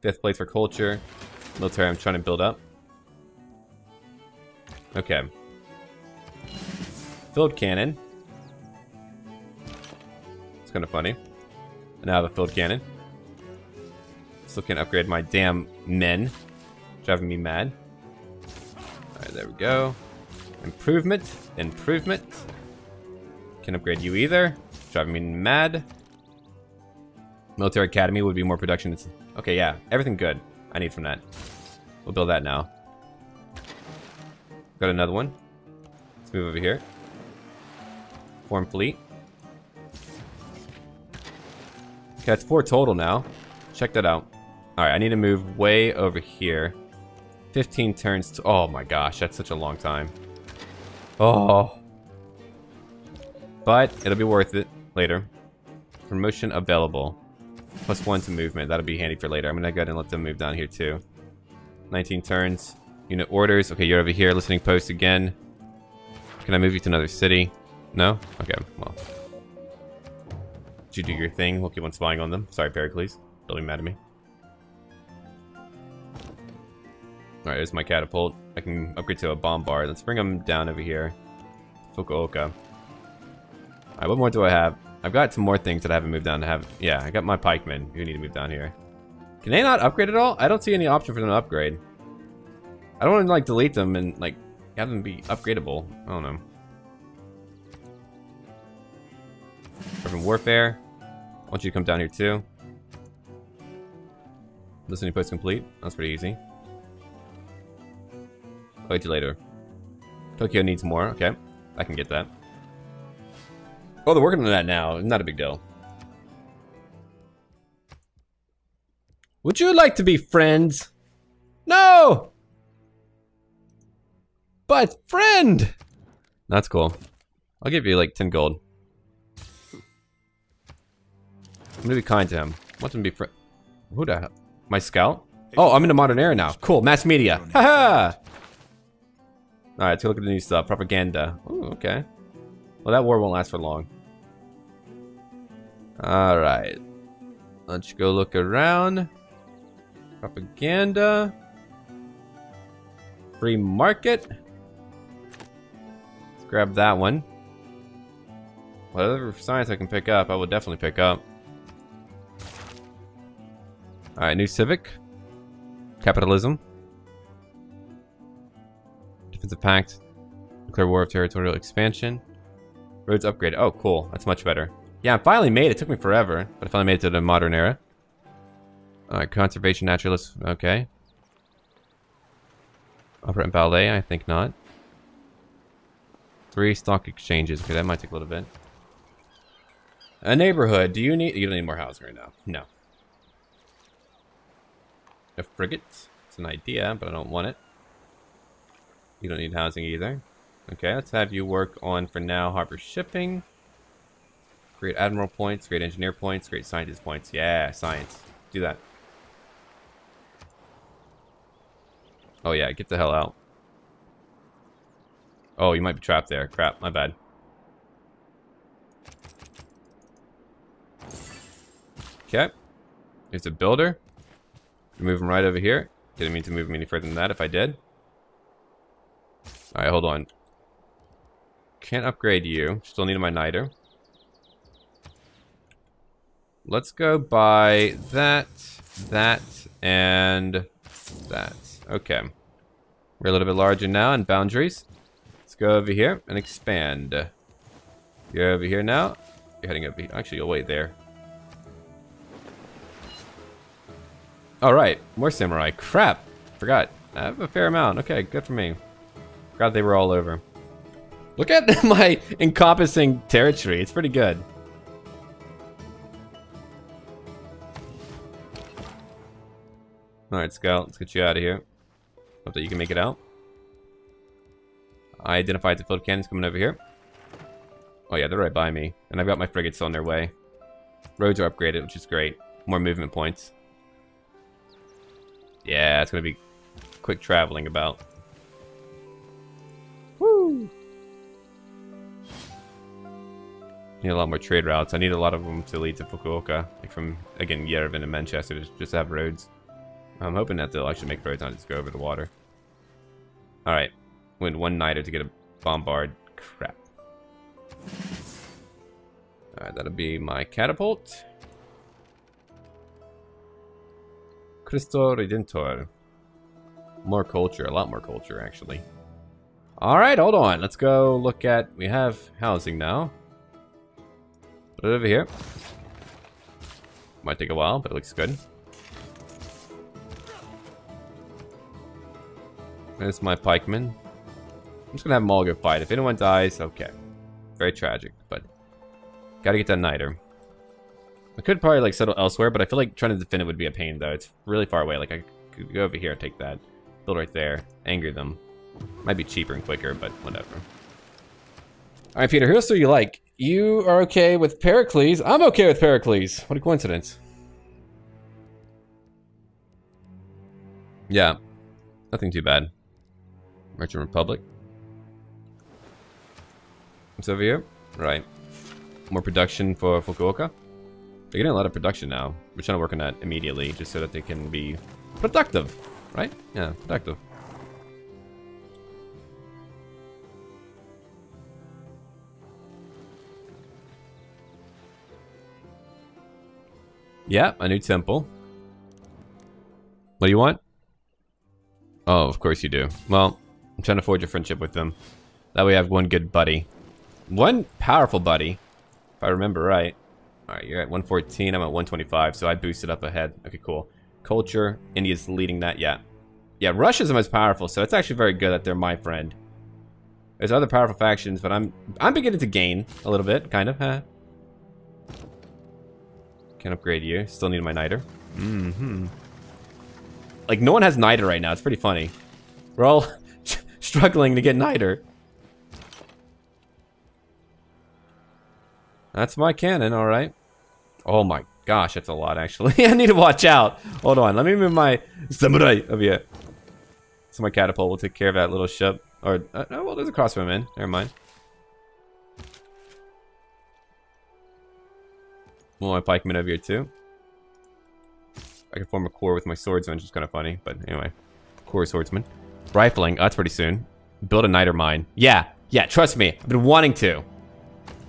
Fifth place for culture. Military I'm trying to build up. Okay. Field cannon. It's kind of funny. Now I have a field cannon. Still can't upgrade my damn men. Driving me mad. Alright, there we go. Improvement. Improvement. Can upgrade you either. Driving me mad. Military Academy would be more production. Okay, yeah. Everything good I need from that. We'll build that now. Got another one. Let's move over here. Form fleet. Okay, that's four total now. Check that out. Alright, I need to move way over here. 15 turns to... Oh my gosh, that's such a long time. Oh. But it'll be worth it later. Promotion available. Plus one to movement. That'll be handy for later. I'm gonna go ahead and let them move down here too. 19 turns. Unit orders. Okay, you're over here. Listening post again. Can I move you to another city? No? Okay, well. Did you do your thing? We'll keep on spying on them. Sorry, Pericles. Don't be mad at me. Alright, there's my catapult. I can upgrade to a bombard. Let's bring them down over here. Fukuoka. Alright, what more do I have? I've got some more things that I haven't moved down to have. Yeah, I got my pikemen who need to move down here. Can they not upgrade at all? I don't see any option for them to upgrade. I don't want to like delete them and like have them be upgradable. I don't know. Urban Warfare. I want you to come down here too. Listening post complete. That's pretty easy. I'll you later. Tokyo needs more. Okay. I can get that. Oh, they're working on that now. Not a big deal. Would you like to be friends? No! But friend! That's cool. I'll give you like 10 gold. I'm gonna be kind to him. Want him to be friend. Who the hell? My scout? Oh, I'm in the modern era now. Cool, mass media. Haha! Alright, let's go look at the new stuff. Propaganda. Ooh, okay. Well, that war won't last for long. Alright. Let's go look around. Propaganda. Free market. Grab that one. Whatever science I can pick up, I will definitely pick up. Alright, new civic. Capitalism. Defensive pact. Declare war of territorial expansion. Roads upgrade. Oh, cool. That's much better. Yeah, I finally made it. It took me forever, but I finally made it to the modern era. Alright, conservation naturalist. Okay. Opera and ballet. I think not. Three stock exchanges. Okay, that might take a little bit. A neighborhood. Do you need... You don't need more housing right now. No. A frigate. It's an idea, but I don't want it. You don't need housing either. Okay, let's have you work on, for now, harbor shipping. Great admiral points, great engineer points, great scientist points. Yeah, science. Do that. Oh yeah, get the hell out. Oh, you might be trapped there. Crap, my bad. Okay. It's a builder. Move him right over here. Didn't mean to move him any further than that if I did. Alright, hold on. Can't upgrade you. Still need my niter. Let's go by that, that, and that. Okay. We're a little bit larger now in boundaries. Let's go over here and expand. You're over here now. You're heading over here. Actually, you'll wait there. Alright, more samurai. Crap. Forgot. I have a fair amount. Okay, good for me. Forgot they were all over. Look at my encompassing territory. It's pretty good. Alright, Scout. Let's get you out of here. Hope that you can make it out. I identified the field cannons coming over here. Oh yeah, they're right by me. And I've got my frigates on their way. Roads are upgraded, which is great. More movement points. Yeah, it's gonna be quick traveling about. Woo! Need a lot more trade routes. I need a lot of them to lead to Fukuoka. Like from, again, Yerevan and Manchester, just, just have roads. I'm hoping that they'll actually make roads, not just go over the water. Alright. Win one niter to get a bombard. Crap. Alright, that'll be my catapult. Cristo Redentor. More culture, a lot more culture actually. Alright, hold on. Let's go look at... We have housing now. Put it over here. Might take a while, but it looks good. There's my pikemen. I'm just gonna have them all go fight. If anyone dies, okay. Very tragic, but gotta get that niter. I could probably like settle elsewhere, but I feel like trying to defend it would be a pain though. It's really far away. Like I could go over here, take that, build right there, anger them. Might be cheaper and quicker, but whatever. All right, Peter. Who else do you like? You are okay with Pericles. I'm okay with Pericles. What a coincidence. Yeah, nothing too bad. Merchant Republic. What's over here? Right. More production for Fukuoka. They're getting a lot of production now. We're trying to work on that immediately, just so that they can be productive. Right? Yeah, productive. Yeah, a new temple. What do you want? Oh, of course you do. Well, I'm trying to forge a friendship with them. That way I have one good buddy. One powerful buddy, if I remember right. Alright, you're at 114, I'm at 125, so I boosted up ahead. Okay, cool. Culture, India's leading that, yeah. Yeah, Russia's the most powerful, so it's actually very good that they're my friend. There's other powerful factions, but I'm I'm beginning to gain a little bit, kind of, huh? Can upgrade you. Still need my niter. Mm-hmm. Like, no one has niter right now. It's pretty funny. We're all struggling to get niter. That's my cannon, alright. Oh my gosh, that's a lot, actually. I need to watch out. Hold on, let me move my samurai over here. So my catapult will take care of that little ship. Or, uh, oh, well, there's a crossbowman. Never mind. Well, my pikemen over here, too. I can form a corps with my swordsman, which is kind of funny. But anyway, corps swordsman. Rifling. Oh, that's pretty soon. Build a niter mine. Yeah, yeah, trust me. I've been wanting to.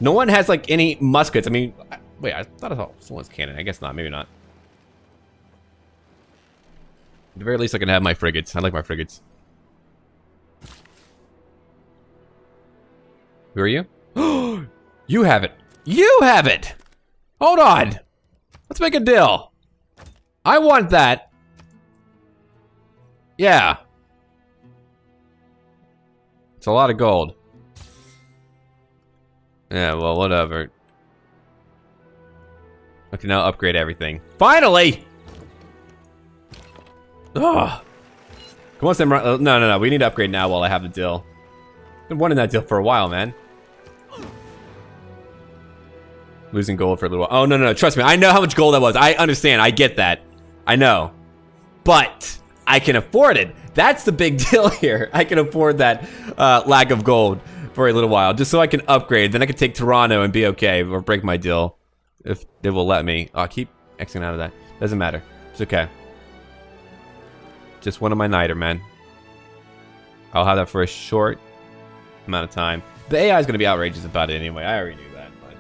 No one has, like, any muskets. I mean, wait, I thought I saw someone's cannon. I guess not. Maybe not. At the very least, I can have my frigates. I like my frigates. Who are you? you have it. You have it! Hold on. Let's make a deal. I want that. Yeah. It's a lot of gold. Yeah, well, whatever. Okay, now upgrade everything. Finally! Ugh. Come on, Samurai. Uh, no, no, no. We need to upgrade now while I have the deal. Been wanting that deal for a while, man. Losing gold for a little while. Oh, no, no, no. Trust me. I know how much gold that was. I understand. I get that. I know. But I can afford it. That's the big deal here. I can afford that uh, lack of gold for a little while, just so I can upgrade. Then I can take Toronto and be okay, or break my deal, if they will let me. Oh, I'll keep Xing out of that. Doesn't matter. It's okay. Just one of my niter, man. I'll have that for a short amount of time. The AI is going to be outrageous about it anyway. I already knew that, but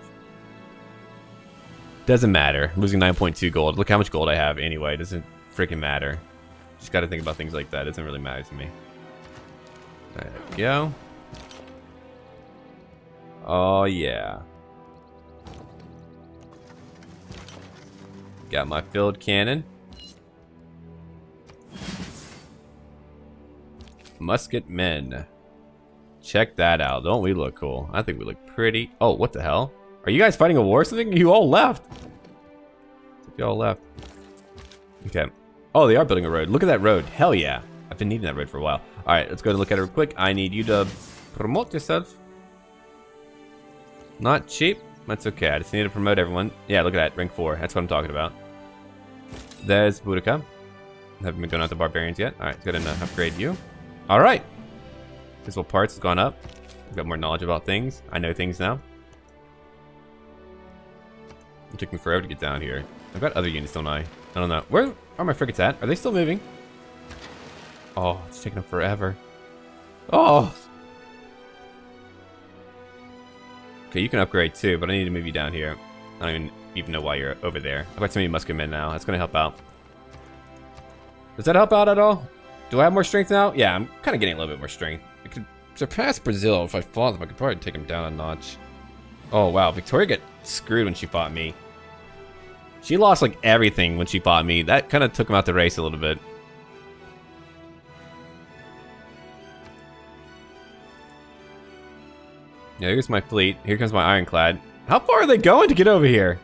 doesn't matter. I'm losing 9.2 gold. Look how much gold I have anyway. Doesn't freaking matter. Just got to think about things like that. It doesn't really matter to me. There we go. Oh yeah. Got my field cannon. Musket men. Check that out. Don't we look cool? I think we look pretty. Oh, what the hell? Are you guys fighting a war or something? You all left. You all left. Okay. Oh, they are building a road. Look at that road. Hell yeah. I've been needing that road for a while. All right, let's go and look at it real quick. I need you to promote yourself. Not cheap. That's okay. I just need to promote everyone. Yeah, look at that. Rank 4. That's what I'm talking about. There's Boudica. Haven't been going out to barbarians yet. Alright, let's go ahead upgrade you. Alright. Physical parts has gone up. I've got more knowledge about things. I know things now. It took me forever to get down here. I've got other units, don't I? I don't know. Where are my frigates at? Are they still moving? Oh, it's taking them forever. Oh! Okay, you can upgrade too, but I need to move you down here. I don't even, even know why you're over there. I've got so many musketmen now. That's going to help out. Does that help out at all? Do I have more strength now? Yeah, I'm kind of getting a little bit more strength. I could surpass Brazil if I fought them. I could probably take them down a notch. Oh, wow. Victoria got screwed when she fought me. She lost, like, everything when she fought me. That kind of took him out the race a little bit. Yeah, here's my fleet. Here comes my ironclad. How far are they going to get over here?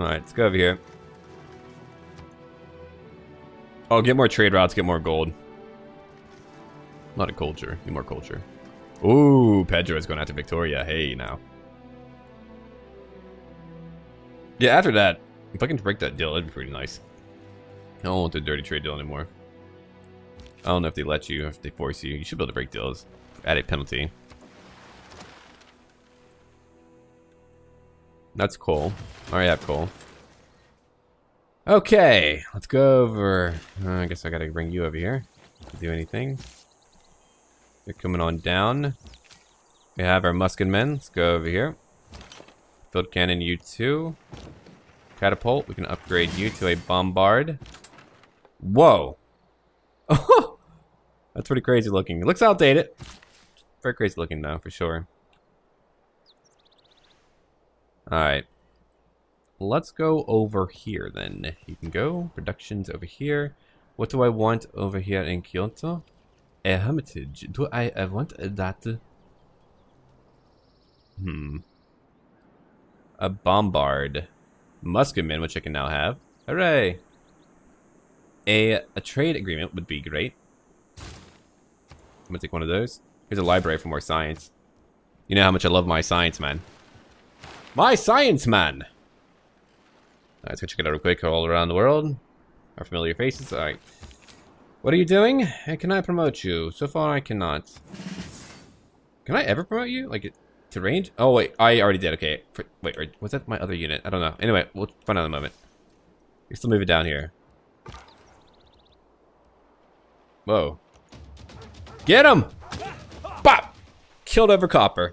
Alright, let's go over here. Oh, get more trade routes, get more gold. Not a culture, need more culture. Ooh, Pedro is going after Victoria. Hey, now. Yeah, after that, if I can break that deal, that'd be pretty nice. I don't want the dirty trade deal anymore. I don't know if they let you, if they force you. You should be able to break deals at a penalty. That's cool. Alright, yeah, cool. Okay, let's go over. Uh, I guess I gotta bring you over here. Do anything. They're coming on down. We have our musket men. Let's go over here. Field cannon, you two. Catapult, we can upgrade you to a bombard. Whoa! That's pretty crazy looking. It looks outdated. Very crazy looking though, for sure. Alright. Let's go over here then. You can go. Productions over here. What do I want over here in Kyoto? A hermitage. Do I, I want that? Hmm. A bombard. Musketman, which I can now have. Hooray! A, a trade agreement would be great. I'm gonna take one of those. Here's a library for more science. You know how much I love my science, man. My science, man! Alright, let's go check it out real quick. All around the world. Our familiar faces. Alright. What are you doing? Can I promote you? So far, I cannot. Can I ever promote you? Like, to range? Oh, wait. I already did. Okay. Wait, was that my other unit? I don't know. Anyway, we'll find out in a moment. We still moving down here. Whoa. Get him! Killed over copper.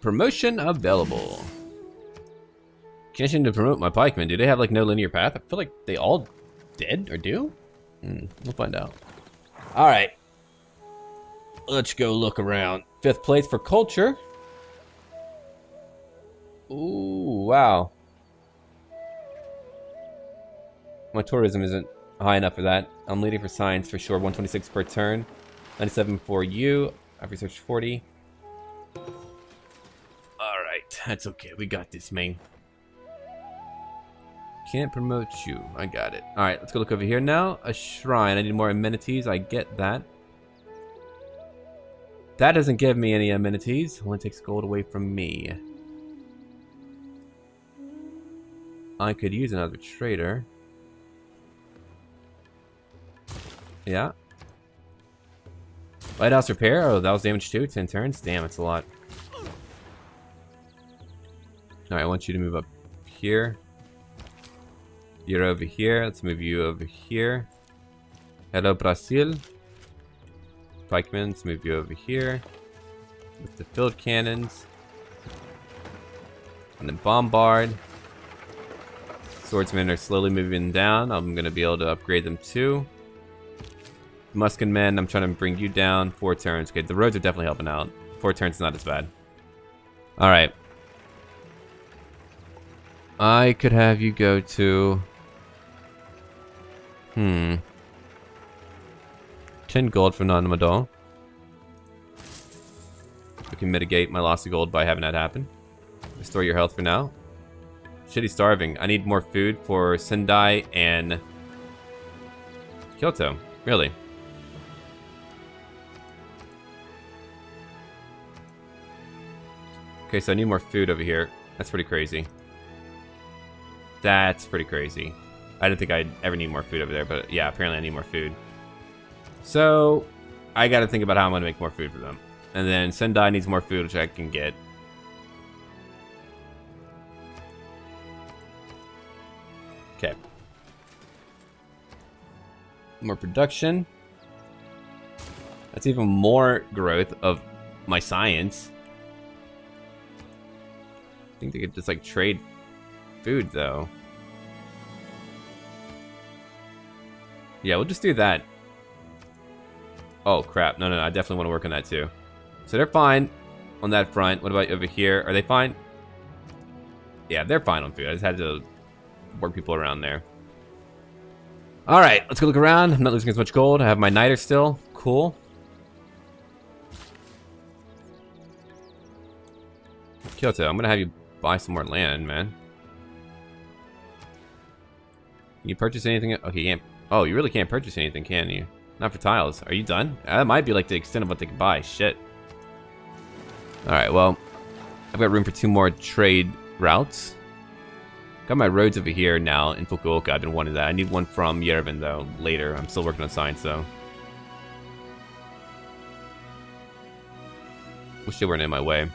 Promotion available. Can't to promote my pikemen. Do they have like no linear path? I feel like they all did or do? Hmm, we'll find out. All right. Let's go look around. Fifth place for culture. Ooh, wow. My tourism isn't high enough for that. I'm leading for science for sure. 126 per turn. 97 for you. I've researched 40. Alright, that's okay. We got this, man. Can't promote you. I got it. Alright, let's go look over here now. A shrine. I need more amenities. I get that. That doesn't give me any amenities. Only takes gold away from me. I could use another trader. Yeah. Lighthouse repair? Oh, that was damage too? 10 turns? Damn, it's a lot. Alright, I want you to move up here. You're over here. Let's move you over here. Hello, Brazil. Pikemen, let's move you over here. With the field cannons. And then bombard. Swordsmen are slowly moving down. I'm going to be able to upgrade them too. Musket men, I'm trying to bring you down. Four turns. Okay, the roads are definitely helping out. Four turns not as bad. Alright. I could have you go to... Hmm. 10 gold for Nan Madol. We can mitigate my loss of gold by having that happen. Restore your health for now. Shitty starving. I need more food for Sendai and Kyoto. Really? Okay, so I need more food over here. That's pretty crazy. That's pretty crazy. I didn't think I'd ever need more food over there, but yeah, apparently I need more food. So, I gotta think about how I'm gonna make more food for them. And then Sendai needs more food, which I can get. Okay. More production. That's even more growth of my science. I think they could just like trade food though. Yeah, we'll just do that. Oh crap, no, no, no, I definitely want to work on that too. So they're fine on that front. What about over here? Are they fine? Yeah, they're fine on food. I just had to work people around there. All right, let's go look around. I'm not losing as much gold. I have my niter still. Cool. Kyoto, I'm gonna have you buy some more land, man. Can you purchase anything? Oh, okay, you can't. Oh, you really can't purchase anything, can you? Not for tiles. Are you done? That might be like the extent of what they can buy. Shit. Alright, well, I've got room for two more trade routes. Got my roads over here now in Fukuoka. I've been wanting that. I need one from Yerevan, though, later. I'm still working on science, though. Wish they weren't in my way.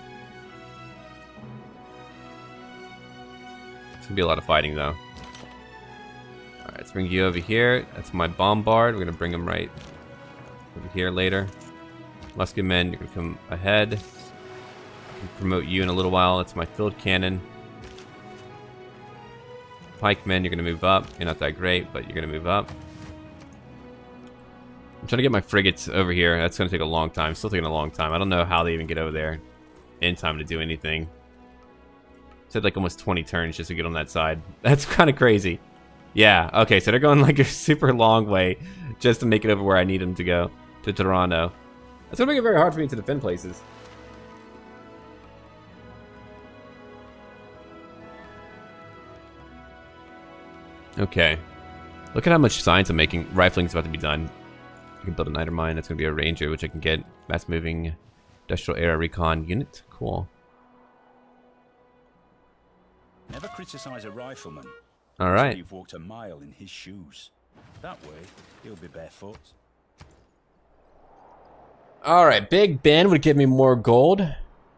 It's gonna be a lot of fighting, though. Alright, let's bring you over here. That's my bombard. We're gonna bring him right over here later. Musket men, you're gonna come ahead. promote you in a little while. That's my field cannon. Pikemen, you're gonna move up. You're not that great, but you're gonna move up. I'm trying to get my frigates over here. That's gonna take a long time. Still taking a long time. I don't know how they even get over there in time to do anything. Said like almost 20 turns just to get on that side. That's kind of crazy. Yeah, okay, so they're going like a super long way just to make it over where I need them to go, to Toronto. That's gonna make it very hard for me to defend places. Okay. Look at how much science I'm making. Rifling's about to be done. I can build a niter mine. That's going to be a ranger, which I can get. Mass moving industrial area recon unit. Cool. Never criticize a rifleman. All right. You've walked a mile in his shoes. That way, he'll be barefoot. All right. Big Ben would give me more gold.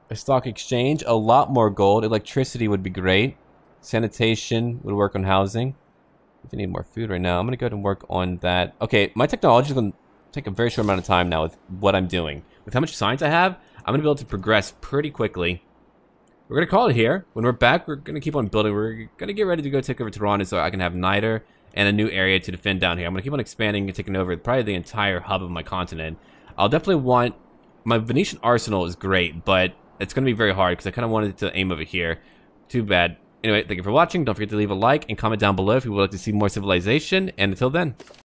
A stock exchange, a lot more gold. Electricity would be great. Sanitation would work on housing. If I need more food right now, I'm gonna go ahead and work on that. Okay, my technology is gonna take a very short amount of time now with what I'm doing. With how much science I have, I'm gonna be able to progress pretty quickly. We're gonna call it here. When we're back, we're gonna keep on building. We're gonna get ready to go take over Toronto so I can have Niter and a new area to defend down here. I'm gonna keep on expanding and taking over probably the entire hub of my continent. I'll definitely want my Venetian arsenal is great, but it's gonna be very hard because I kind of wanted to aim over here. Too bad. Anyway, thank you for watching. Don't forget to leave a like and comment down below if you would like to see more Civilization. And until then.